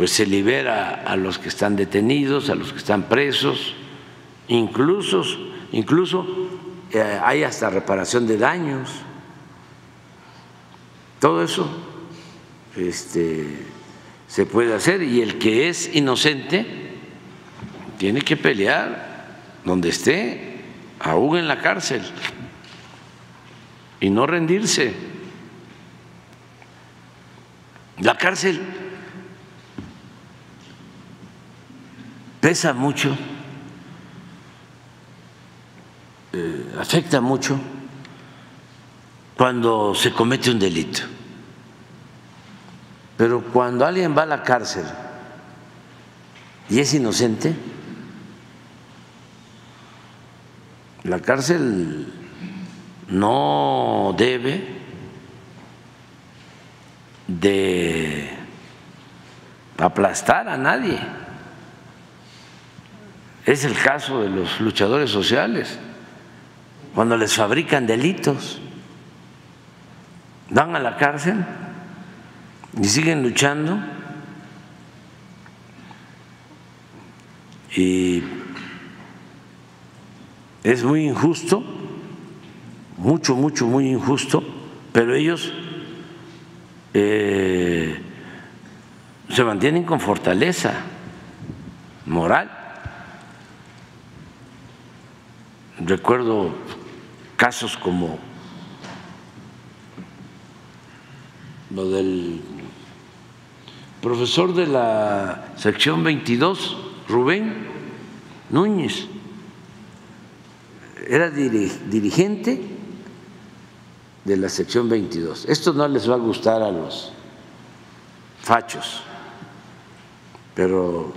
pues se libera a los que están detenidos, a los que están presos, incluso, incluso eh, hay hasta reparación de daños. Todo eso este, se puede hacer y el que es inocente tiene que pelear donde esté, aún en la cárcel, y no rendirse. La cárcel pesa mucho, eh, afecta mucho cuando se comete un delito. Pero cuando alguien va a la cárcel y es inocente, la cárcel no debe de aplastar a nadie. Es el caso de los luchadores sociales, cuando les fabrican delitos, van a la cárcel y siguen luchando y es muy injusto, mucho, mucho, muy injusto, pero ellos eh, se mantienen con fortaleza moral Recuerdo casos como lo del profesor de la sección 22, Rubén Núñez. Era dirigente de la sección 22. Esto no les va a gustar a los fachos, pero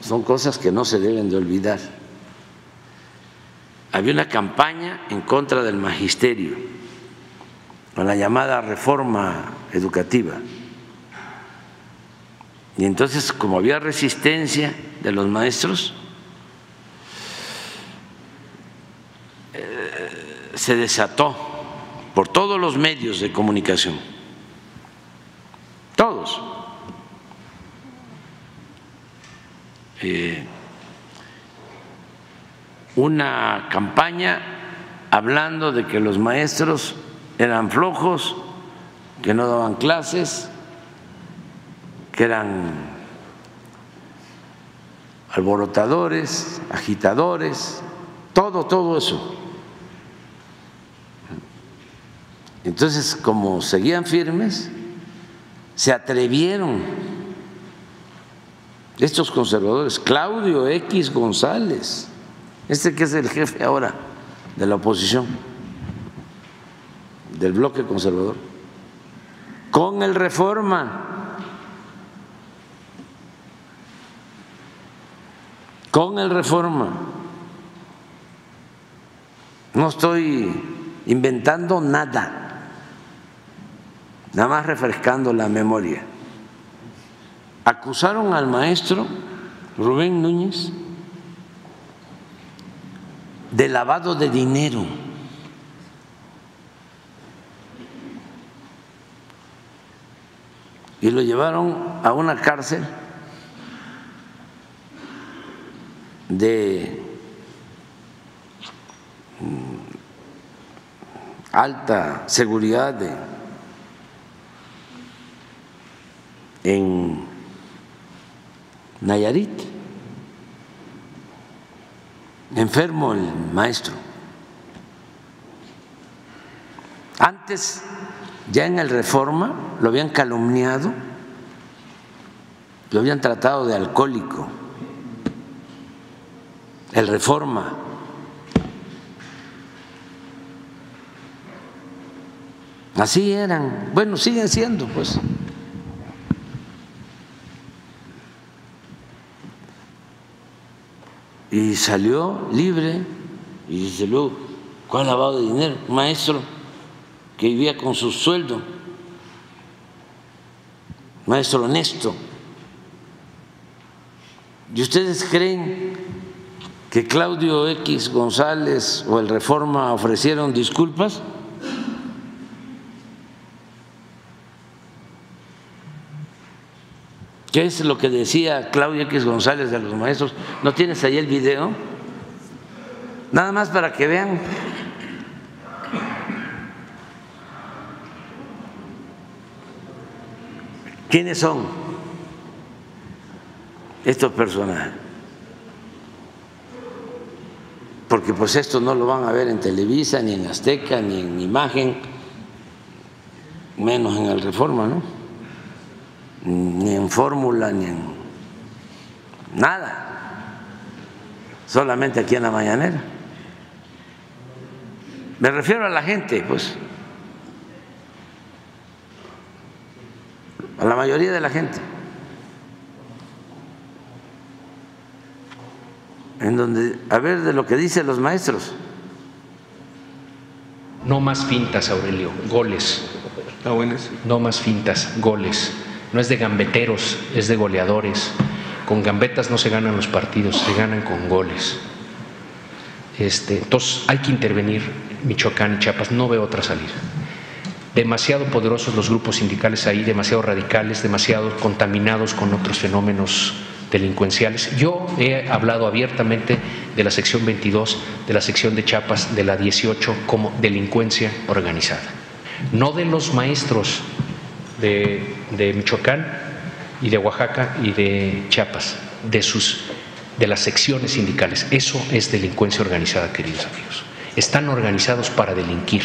son cosas que no se deben de olvidar había una campaña en contra del magisterio, con la llamada reforma educativa. Y entonces, como había resistencia de los maestros, eh, se desató por todos los medios de comunicación, todos. Eh, una campaña hablando de que los maestros eran flojos, que no daban clases, que eran alborotadores, agitadores, todo, todo eso. Entonces, como seguían firmes, se atrevieron estos conservadores, Claudio X González, este que es el jefe ahora de la oposición, del bloque conservador, con el reforma, con el reforma. No estoy inventando nada, nada más refrescando la memoria. Acusaron al maestro Rubén Núñez de lavado de dinero. Y lo llevaron a una cárcel de mm, alta seguridad de, en Nayarit enfermo el maestro. Antes, ya en el reforma, lo habían calumniado, lo habían tratado de alcohólico. El reforma. Así eran, bueno, siguen siendo, pues. Y salió libre y desde luego ¿Cuál lavado de dinero? Maestro que vivía con su sueldo, maestro honesto. ¿Y ustedes creen que Claudio X González o el Reforma ofrecieron disculpas? ¿Qué es lo que decía Claudio X González de los maestros? ¿No tienes ahí el video? Nada más para que vean. ¿Quiénes son estos personajes? Porque pues esto no lo van a ver en Televisa, ni en Azteca, ni en Imagen, menos en el Reforma, ¿no? Ni en Fórmula, ni en nada. Solamente aquí en la mañanera. Me refiero a la gente, pues. A la mayoría de la gente. En donde, a ver de lo que dicen los maestros. No más fintas, Aurelio, goles. Buenas. No más fintas, goles. No es de gambeteros, es de goleadores. Con gambetas no se ganan los partidos, se ganan con goles. Este, entonces hay que intervenir Michoacán y Chiapas, no veo otra salida. Demasiado poderosos los grupos sindicales ahí, demasiado radicales, demasiado contaminados con otros fenómenos delincuenciales. Yo he hablado abiertamente de la sección 22, de la sección de Chiapas, de la 18 como delincuencia organizada. No de los maestros de, Michoacán y de Oaxaca y de Chiapas, de sus de las secciones sindicales. Eso es delincuencia organizada, queridos amigos. Están organizados para delinquir.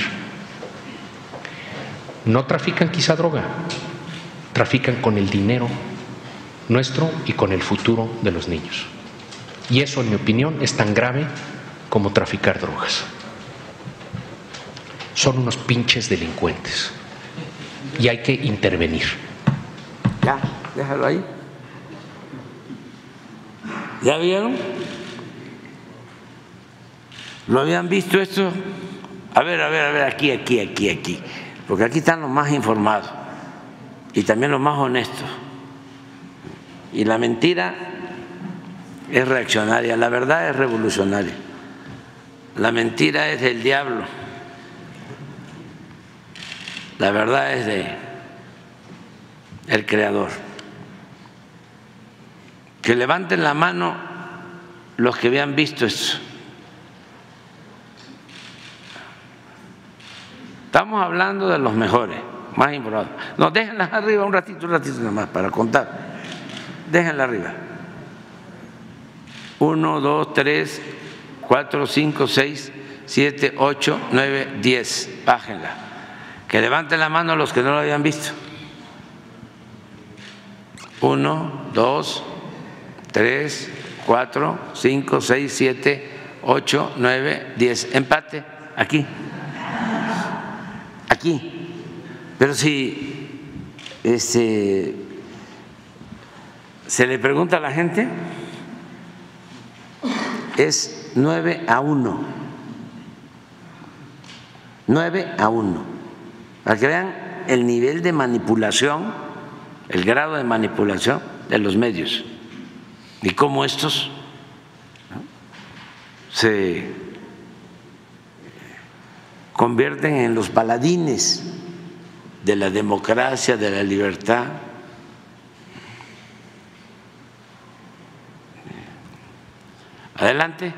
No trafican quizá droga, trafican con el dinero nuestro y con el futuro de los niños. Y eso, en mi opinión, es tan grave como traficar drogas. Son unos pinches delincuentes y hay que intervenir. Ya, déjalo ahí. ¿Ya vieron? ¿Lo habían visto esto? A ver, a ver, a ver, aquí, aquí, aquí, aquí. Porque aquí están los más informados y también los más honestos. Y la mentira es reaccionaria, la verdad es revolucionaria. La mentira es del diablo. La verdad es de el creador. Que levanten la mano los que habían visto esto. Estamos hablando de los mejores, más informados. No, déjenlas arriba un ratito, un ratito nada más para contar. Déjenla arriba. Uno, dos, tres, cuatro, cinco, seis, siete, ocho, nueve, diez. Bájenla. Que levanten la mano los que no lo habían visto. Uno, dos, tres, cuatro, cinco, seis, siete, ocho, nueve, diez. Empate. Aquí aquí. Pero si este, se le pregunta a la gente, es 9 a 1. 9 a 1. Para que vean el nivel de manipulación, el grado de manipulación de los medios y cómo estos se convierten en los paladines de la democracia, de la libertad. Adelante.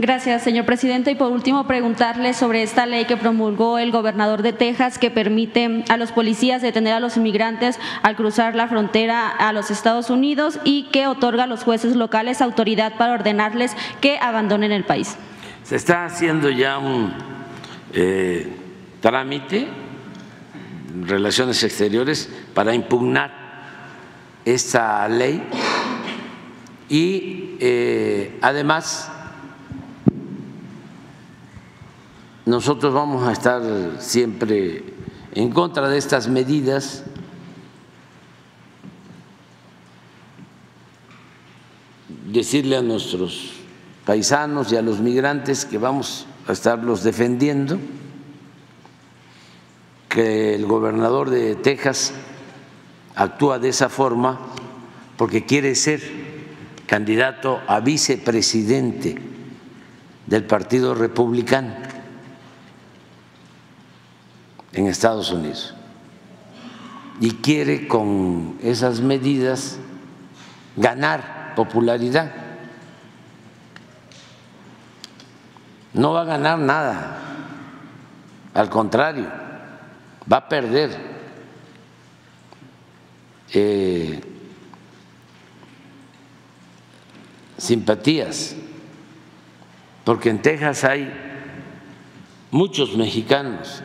Gracias, señor presidente. Y por último, preguntarle sobre esta ley que promulgó el gobernador de Texas que permite a los policías detener a los inmigrantes al cruzar la frontera a los Estados Unidos y que otorga a los jueces locales autoridad para ordenarles que abandonen el país. Se está haciendo ya un eh, trámite en relaciones exteriores para impugnar esta ley y eh, además nosotros vamos a estar siempre en contra de estas medidas. Decirle a nuestros paisanos y a los migrantes que vamos a estarlos defendiendo, que el gobernador de Texas actúa de esa forma porque quiere ser candidato a vicepresidente del Partido Republicano en Estados Unidos. Y quiere con esas medidas ganar popularidad. No va a ganar nada, al contrario, va a perder. Eh, simpatías, porque en Texas hay muchos mexicanos,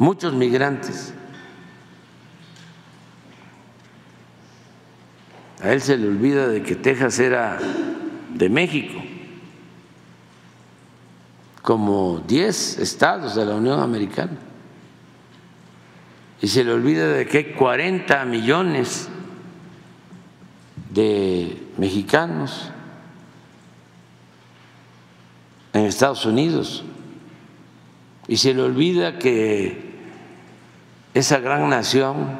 muchos migrantes. A él se le olvida de que Texas era de México, como 10 estados de la Unión Americana. Y se le olvida de que hay 40 millones de mexicanos en Estados Unidos. Y se le olvida que esa gran nación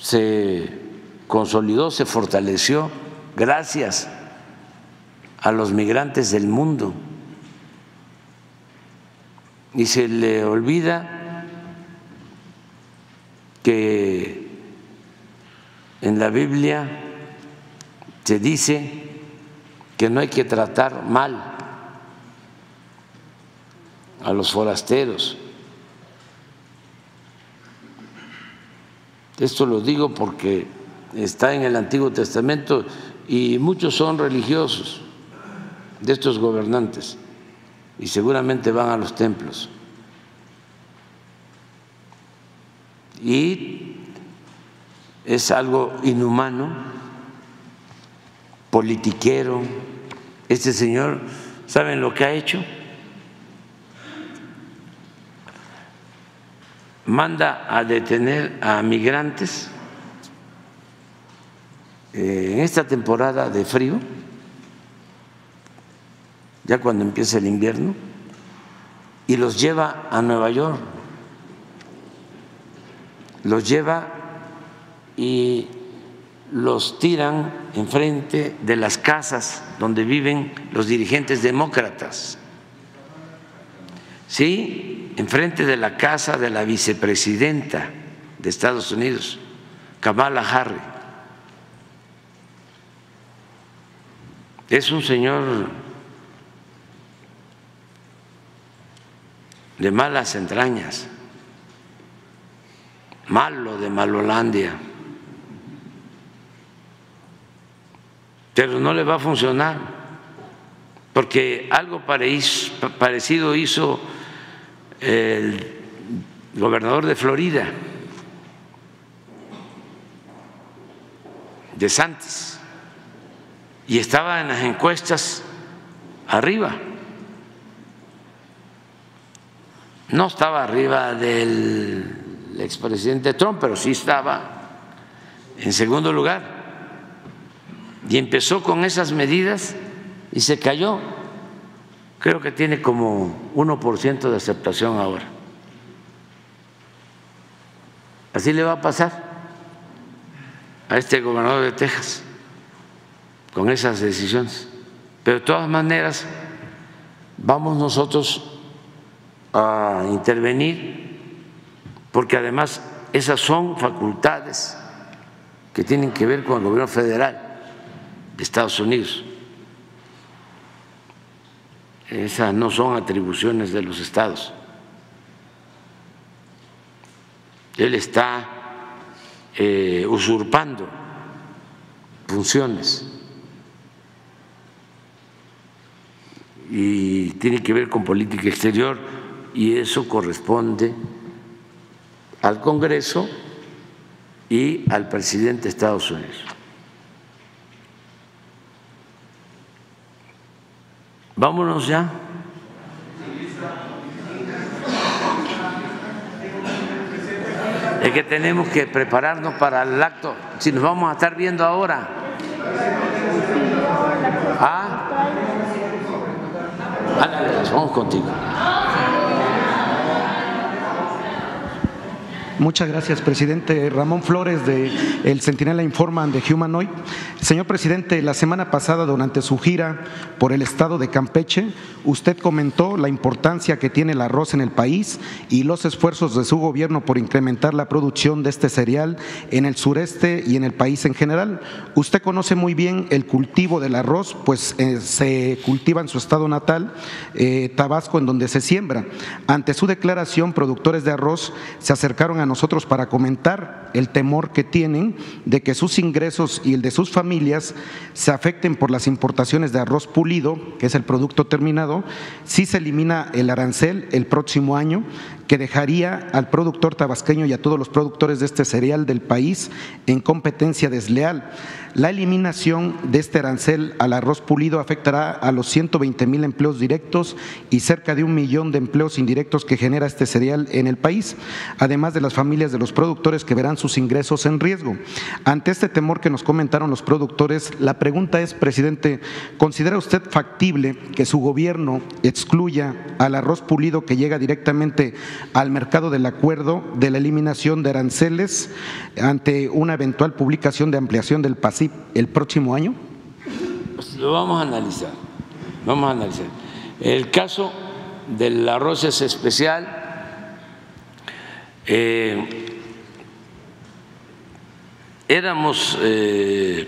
se consolidó, se fortaleció gracias a los migrantes del mundo. Y se le olvida que en la Biblia se dice que no hay que tratar mal a los forasteros, Esto lo digo porque está en el Antiguo Testamento y muchos son religiosos de estos gobernantes y seguramente van a los templos. Y es algo inhumano, politiquero. Este señor, ¿saben lo que ha hecho? Manda a detener a migrantes eh, en esta temporada de frío, ya cuando empieza el invierno, y los lleva a Nueva York, los lleva y los tiran enfrente de las casas donde viven los dirigentes demócratas. Sí, enfrente de la casa de la vicepresidenta de Estados Unidos, Kamala Harris. Es un señor de malas entrañas, malo de Malolandia, pero no le va a funcionar, porque algo parecido hizo el gobernador de Florida, de Santos, y estaba en las encuestas arriba. No estaba arriba del expresidente Trump, pero sí estaba en segundo lugar. Y empezó con esas medidas y se cayó creo que tiene como 1% de aceptación ahora. Así le va a pasar a este gobernador de Texas con esas decisiones. Pero de todas maneras, vamos nosotros a intervenir porque además esas son facultades que tienen que ver con el gobierno federal de Estados Unidos esas no son atribuciones de los estados. Él está eh, usurpando funciones y tiene que ver con política exterior y eso corresponde al Congreso y al presidente de Estados Unidos. Vámonos ya. Es que tenemos que prepararnos para el acto, si nos vamos a estar viendo ahora. ¿Ah? Vamos contigo. Muchas gracias, presidente. Ramón Flores de El Centinela Informan de Humanoid. Señor presidente, la semana pasada durante su gira por el estado de Campeche, usted comentó la importancia que tiene el arroz en el país y los esfuerzos de su gobierno por incrementar la producción de este cereal en el sureste y en el país en general. Usted conoce muy bien el cultivo del arroz, pues eh, se cultiva en su estado natal, eh, Tabasco, en donde se siembra. Ante su declaración, productores de arroz se acercaron a nosotros para comentar el temor que tienen de que sus ingresos y el de sus familias se afecten por las importaciones de arroz pulido, que es el producto terminado, si se elimina el arancel el próximo año, que dejaría al productor tabasqueño y a todos los productores de este cereal del país en competencia desleal. La eliminación de este arancel al arroz pulido afectará a los 120 mil empleos directos y cerca de un millón de empleos indirectos que genera este cereal en el país, además de las familias de los productores que verán sus ingresos en riesgo. Ante este temor que nos comentaron los productores, la pregunta es, presidente, ¿considera usted factible que su gobierno excluya al arroz pulido que llega directamente al mercado del acuerdo de la eliminación de aranceles ante una eventual publicación de ampliación del PASIP el próximo año? Lo vamos a analizar, vamos a analizar. El caso del arroz es especial. Eh, éramos eh,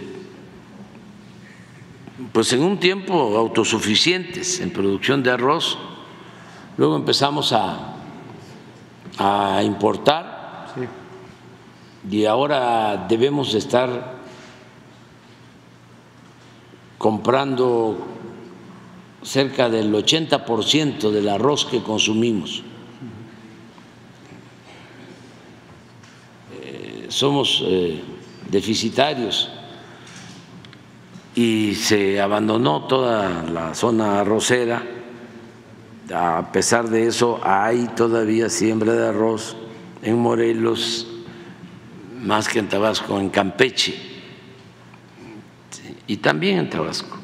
pues en un tiempo autosuficientes en producción de arroz, luego empezamos a, a importar y ahora debemos estar comprando cerca del 80% del arroz que consumimos. Eh, somos eh, deficitarios y se abandonó toda la zona arrocera. A pesar de eso, hay todavía siembra de arroz en Morelos, más que en Tabasco, en Campeche y también en Tabasco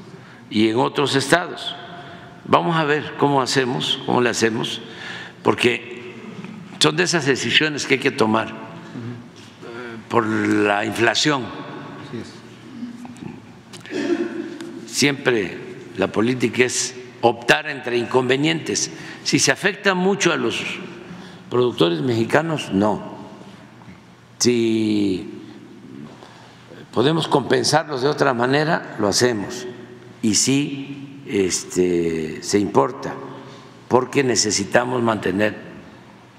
y en otros estados. Vamos a ver cómo hacemos, cómo le hacemos, porque son de esas decisiones que hay que tomar por la inflación. Siempre la política es optar entre inconvenientes. Si se afecta mucho a los productores mexicanos, no. Si podemos compensarlos de otra manera, lo hacemos. Y sí este, se importa, porque necesitamos mantener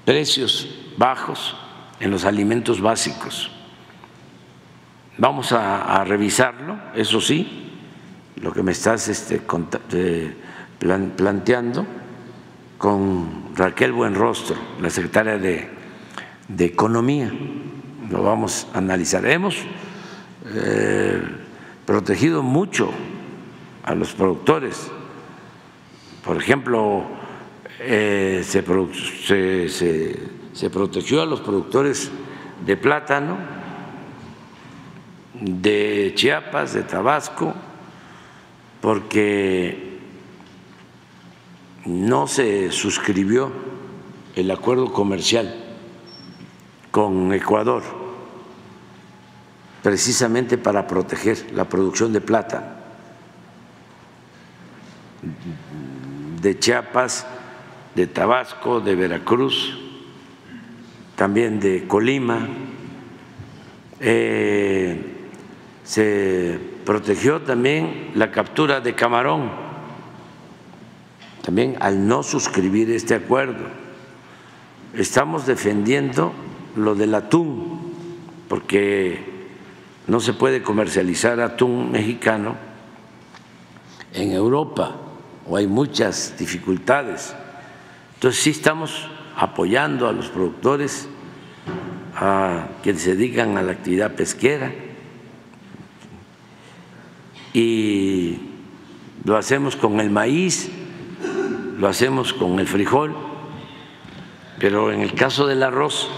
precios bajos en los alimentos básicos. Vamos a, revisarlo, eso sí, lo que me estás este, planteando con Raquel Buenrostro, la secretaria de, de Economía. Lo vamos a analizar. Hemos eh, protegido mucho a los productores. Por ejemplo, eh, se, se, protegió a los productores de plátano, de Chiapas, de Tabasco, porque no se suscribió el acuerdo comercial con Ecuador precisamente para proteger la producción de plata de Chiapas, de Tabasco, de Veracruz, también de Colima. Eh, se protegió también la captura de camarón, también al no suscribir este acuerdo. Estamos defendiendo lo del atún, porque no se puede comercializar atún mexicano en Europa o hay muchas dificultades. Entonces sí estamos apoyando a los productores, a quienes se dedican a la actividad pesquera y lo hacemos con el maíz, lo hacemos con el frijol, pero en el caso del arroz,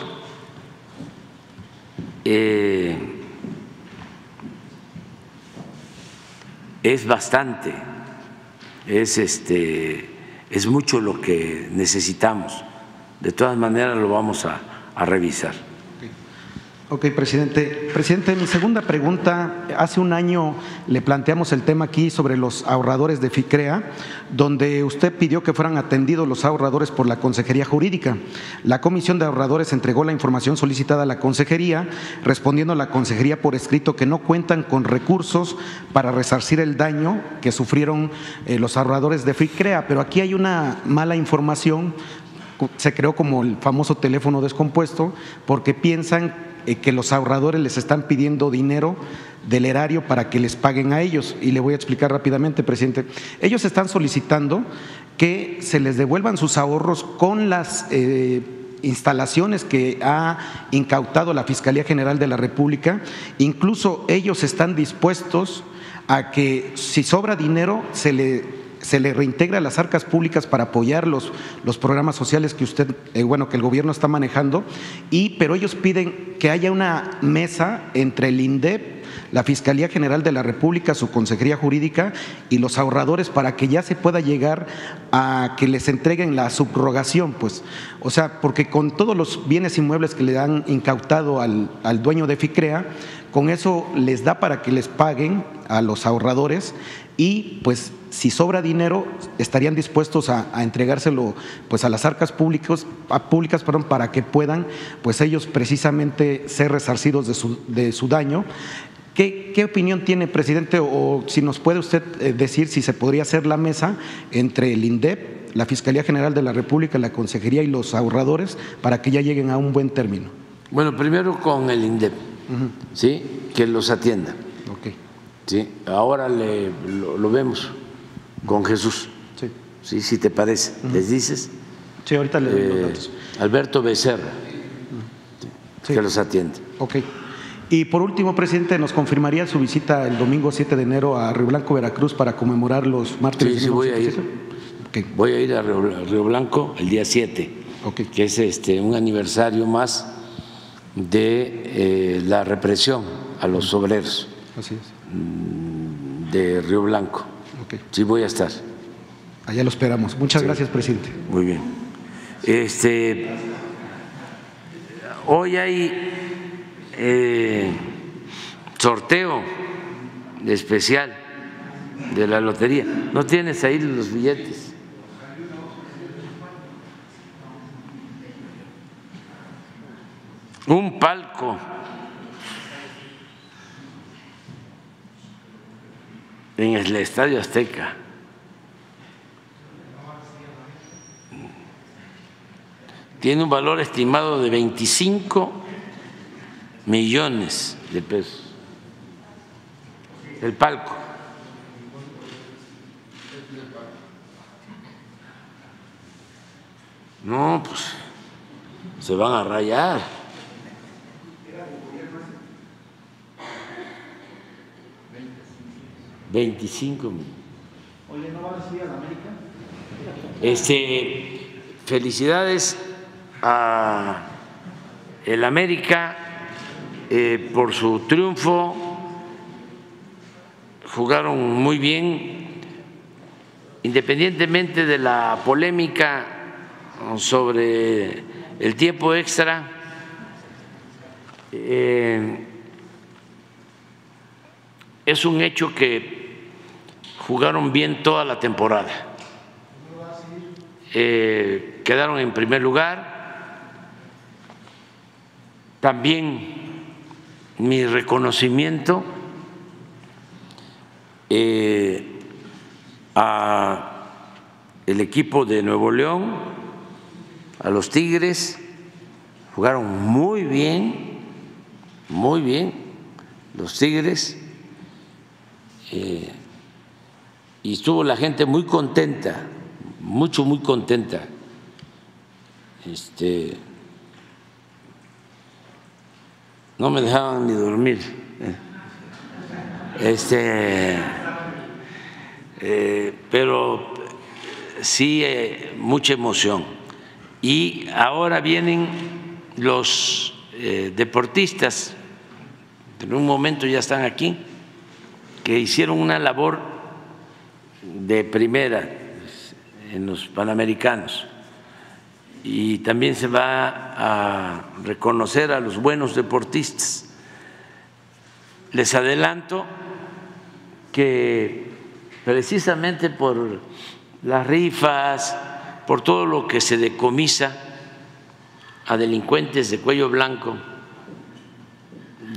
eh, es bastante, es este, es mucho lo que necesitamos. De todas maneras lo vamos a, a revisar. Ok, presidente. Presidente, mi segunda pregunta, hace un año le planteamos el tema aquí sobre los ahorradores de FICREA, donde usted pidió que fueran atendidos los ahorradores por la Consejería Jurídica. La Comisión de Ahorradores entregó la información solicitada a la Consejería, respondiendo a la Consejería por escrito que no cuentan con recursos para resarcir el daño que sufrieron eh, los ahorradores de FICREA, pero aquí hay una mala información se creó como el famoso teléfono descompuesto porque piensan que los ahorradores les están pidiendo dinero del erario para que les paguen a ellos. Y le voy a explicar rápidamente, presidente. Ellos están solicitando que se les devuelvan sus ahorros con las eh, instalaciones que ha incautado la Fiscalía General de la República. Incluso ellos están dispuestos a que si sobra dinero se le se le reintegra a las arcas públicas para apoyar los, los programas sociales que usted, eh, bueno, que el gobierno está manejando, y, pero ellos piden que haya una mesa entre el INDEP, la Fiscalía General de la República, su Consejería Jurídica y los ahorradores para que ya se pueda llegar a que les entreguen la subrogación, pues. O sea, porque con todos los bienes inmuebles que le han incautado al, al dueño de FICREA, con eso les da para que les paguen a los ahorradores y pues si sobra dinero estarían dispuestos a, entregárselo pues a las arcas públicas, públicas perdón, para que puedan pues ellos precisamente ser resarcidos de su, de su daño. ¿Qué, ¿Qué, opinión tiene, presidente? O si nos puede usted eh, decir si se podría hacer la mesa entre el INDEP, la Fiscalía General de la República, la Consejería y los ahorradores para que ya lleguen a un buen término. Bueno, primero con el INDEP, ¿sí? Que los atienda. Ok. Sí, ahora le, lo, vemos con Jesús. Sí. Sí, si te parece. ¿Les dices? Sí, ahorita le doy los Eh, datos. Alberto Becerra, que los atiende. Ok. Y por último, presidente, ¿nos confirmaría su visita el domingo 7 de enero a Río Blanco, Veracruz, para conmemorar los mártires? Sí, sí, voy a ir. justicia? Voy a ir a Río, Blanco el día 7, que es este, un aniversario más de eh, la represión a los obreros Así es. de Río Blanco. Sí, voy a estar. Allá lo esperamos. Muchas Sí. gracias, presidente. Muy bien. Este, hoy hay eh, sorteo especial de la lotería. ¿No tienes ahí los billetes? Un palco. En el Estadio Azteca. tiene un valor estimado de 25 millones de pesos. El palco. No, pues se van a rayar. Veinticinco mil. Oye, ¿no va a recibir a la América? Este, felicidades a el América eh, por su triunfo. Jugaron muy bien, independientemente de la polémica sobre el tiempo extra. eh, es un hecho que jugaron bien toda la temporada. Eh, quedaron en primer lugar. También mi reconocimiento eh, a el equipo de Nuevo León, a los Tigres, jugaron muy bien, muy bien los Tigres, eh, y estuvo la gente muy contenta, mucho, muy contenta. Este, no me dejaban ni dormir. Este, eh, pero sí eh, mucha emoción. Y ahora vienen los eh, deportistas, en un momento ya están aquí, que hicieron una labor de primera en los Panamericanos y también se va a reconocer a los buenos deportistas. Les adelanto que precisamente por las rifas, por todo lo que se decomisa a delincuentes de cuello blanco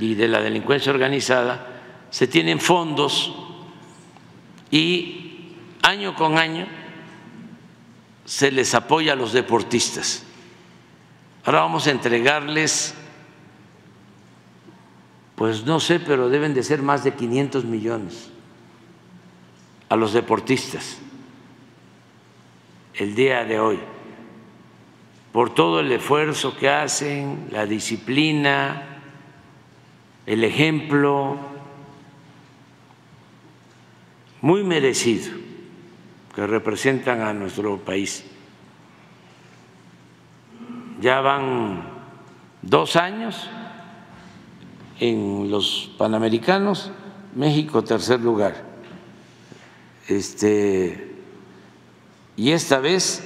y de la delincuencia organizada, se tienen fondos y año con año se les apoya a los deportistas. Ahora vamos a entregarles, pues no sé, pero deben de ser más de 500 millones a los deportistas el día de hoy, por todo el esfuerzo que hacen, la disciplina, el ejemplo, muy merecido que representan a nuestro país. Ya van dos años en los Panamericanos, México tercer lugar. Este, y esta vez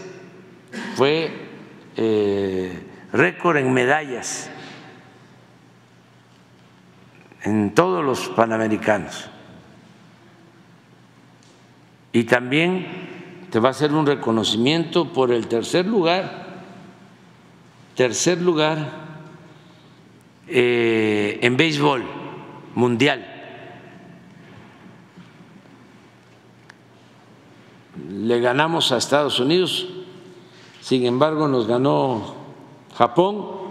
fue eh, récord en medallas en todos los Panamericanos y también te va a hacer un reconocimiento por el tercer lugar, tercer lugar eh, en béisbol mundial. Le ganamos a Estados Unidos, sin embargo nos ganó Japón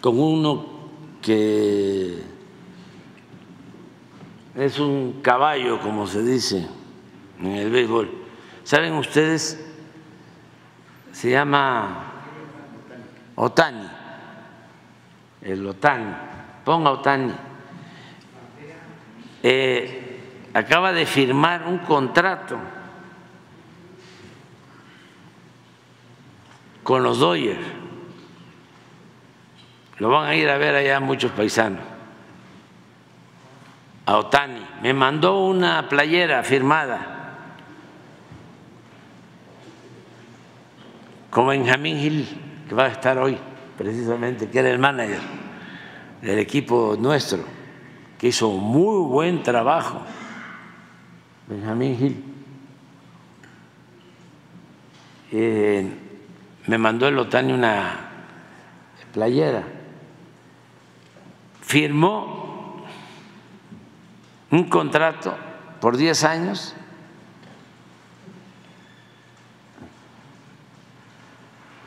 con uno que es un caballo, como se dice en el béisbol. ¿Saben ustedes? Se llama Otani, el Otani, ponga Otani. Eh, acaba de firmar un contrato con los Dodgers. Lo van a ir a ver allá muchos paisanos a Otani, me mandó una playera firmada. Con Benjamín Gil, que va a estar hoy precisamente, que era el manager del equipo nuestro, que hizo muy buen trabajo, Benjamín Gil. Eh, me mandó el Otani una playera, firmó un contrato por 10 años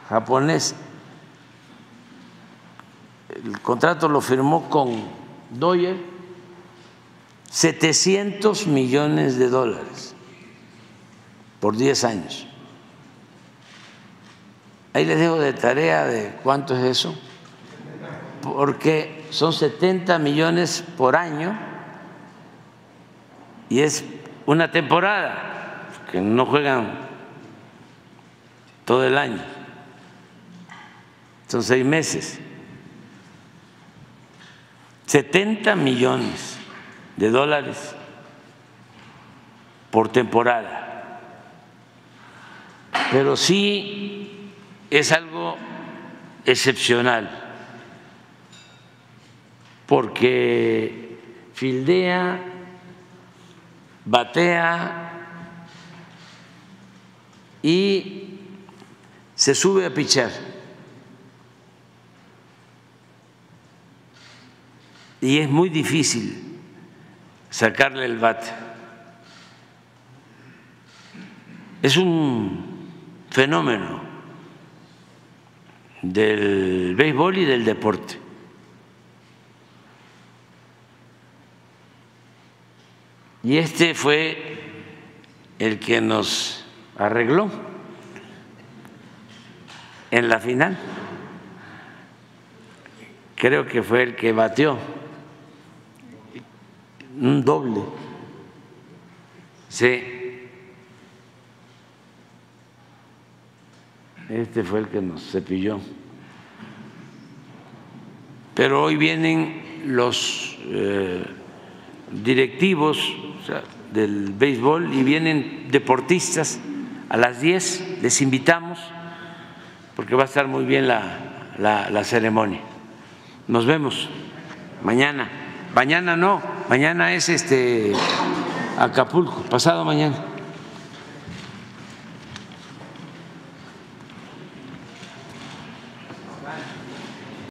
japonés. El contrato lo firmó con Doyer 700 millones de dólares por 10 años. Ahí les dejo de tarea de cuánto es eso, porque son 70 millones por año y es una temporada, que no juegan todo el año, son seis meses, 70 millones de dólares por temporada, pero sí es algo excepcional, porque fildea batea y se sube a pichar. Y es muy difícil sacarle el bate. Es un fenómeno del béisbol y del deporte. Y este fue el que nos arregló en la final. Creo que fue el que batió un doble. Sí. Este fue el que nos cepilló. Pero hoy vienen los eh, directivos del béisbol y vienen deportistas a las 10 les invitamos porque va a estar muy bien la, la, la ceremonia. Nos vemos mañana. Mañana no, mañana es este Acapulco, pasado mañana.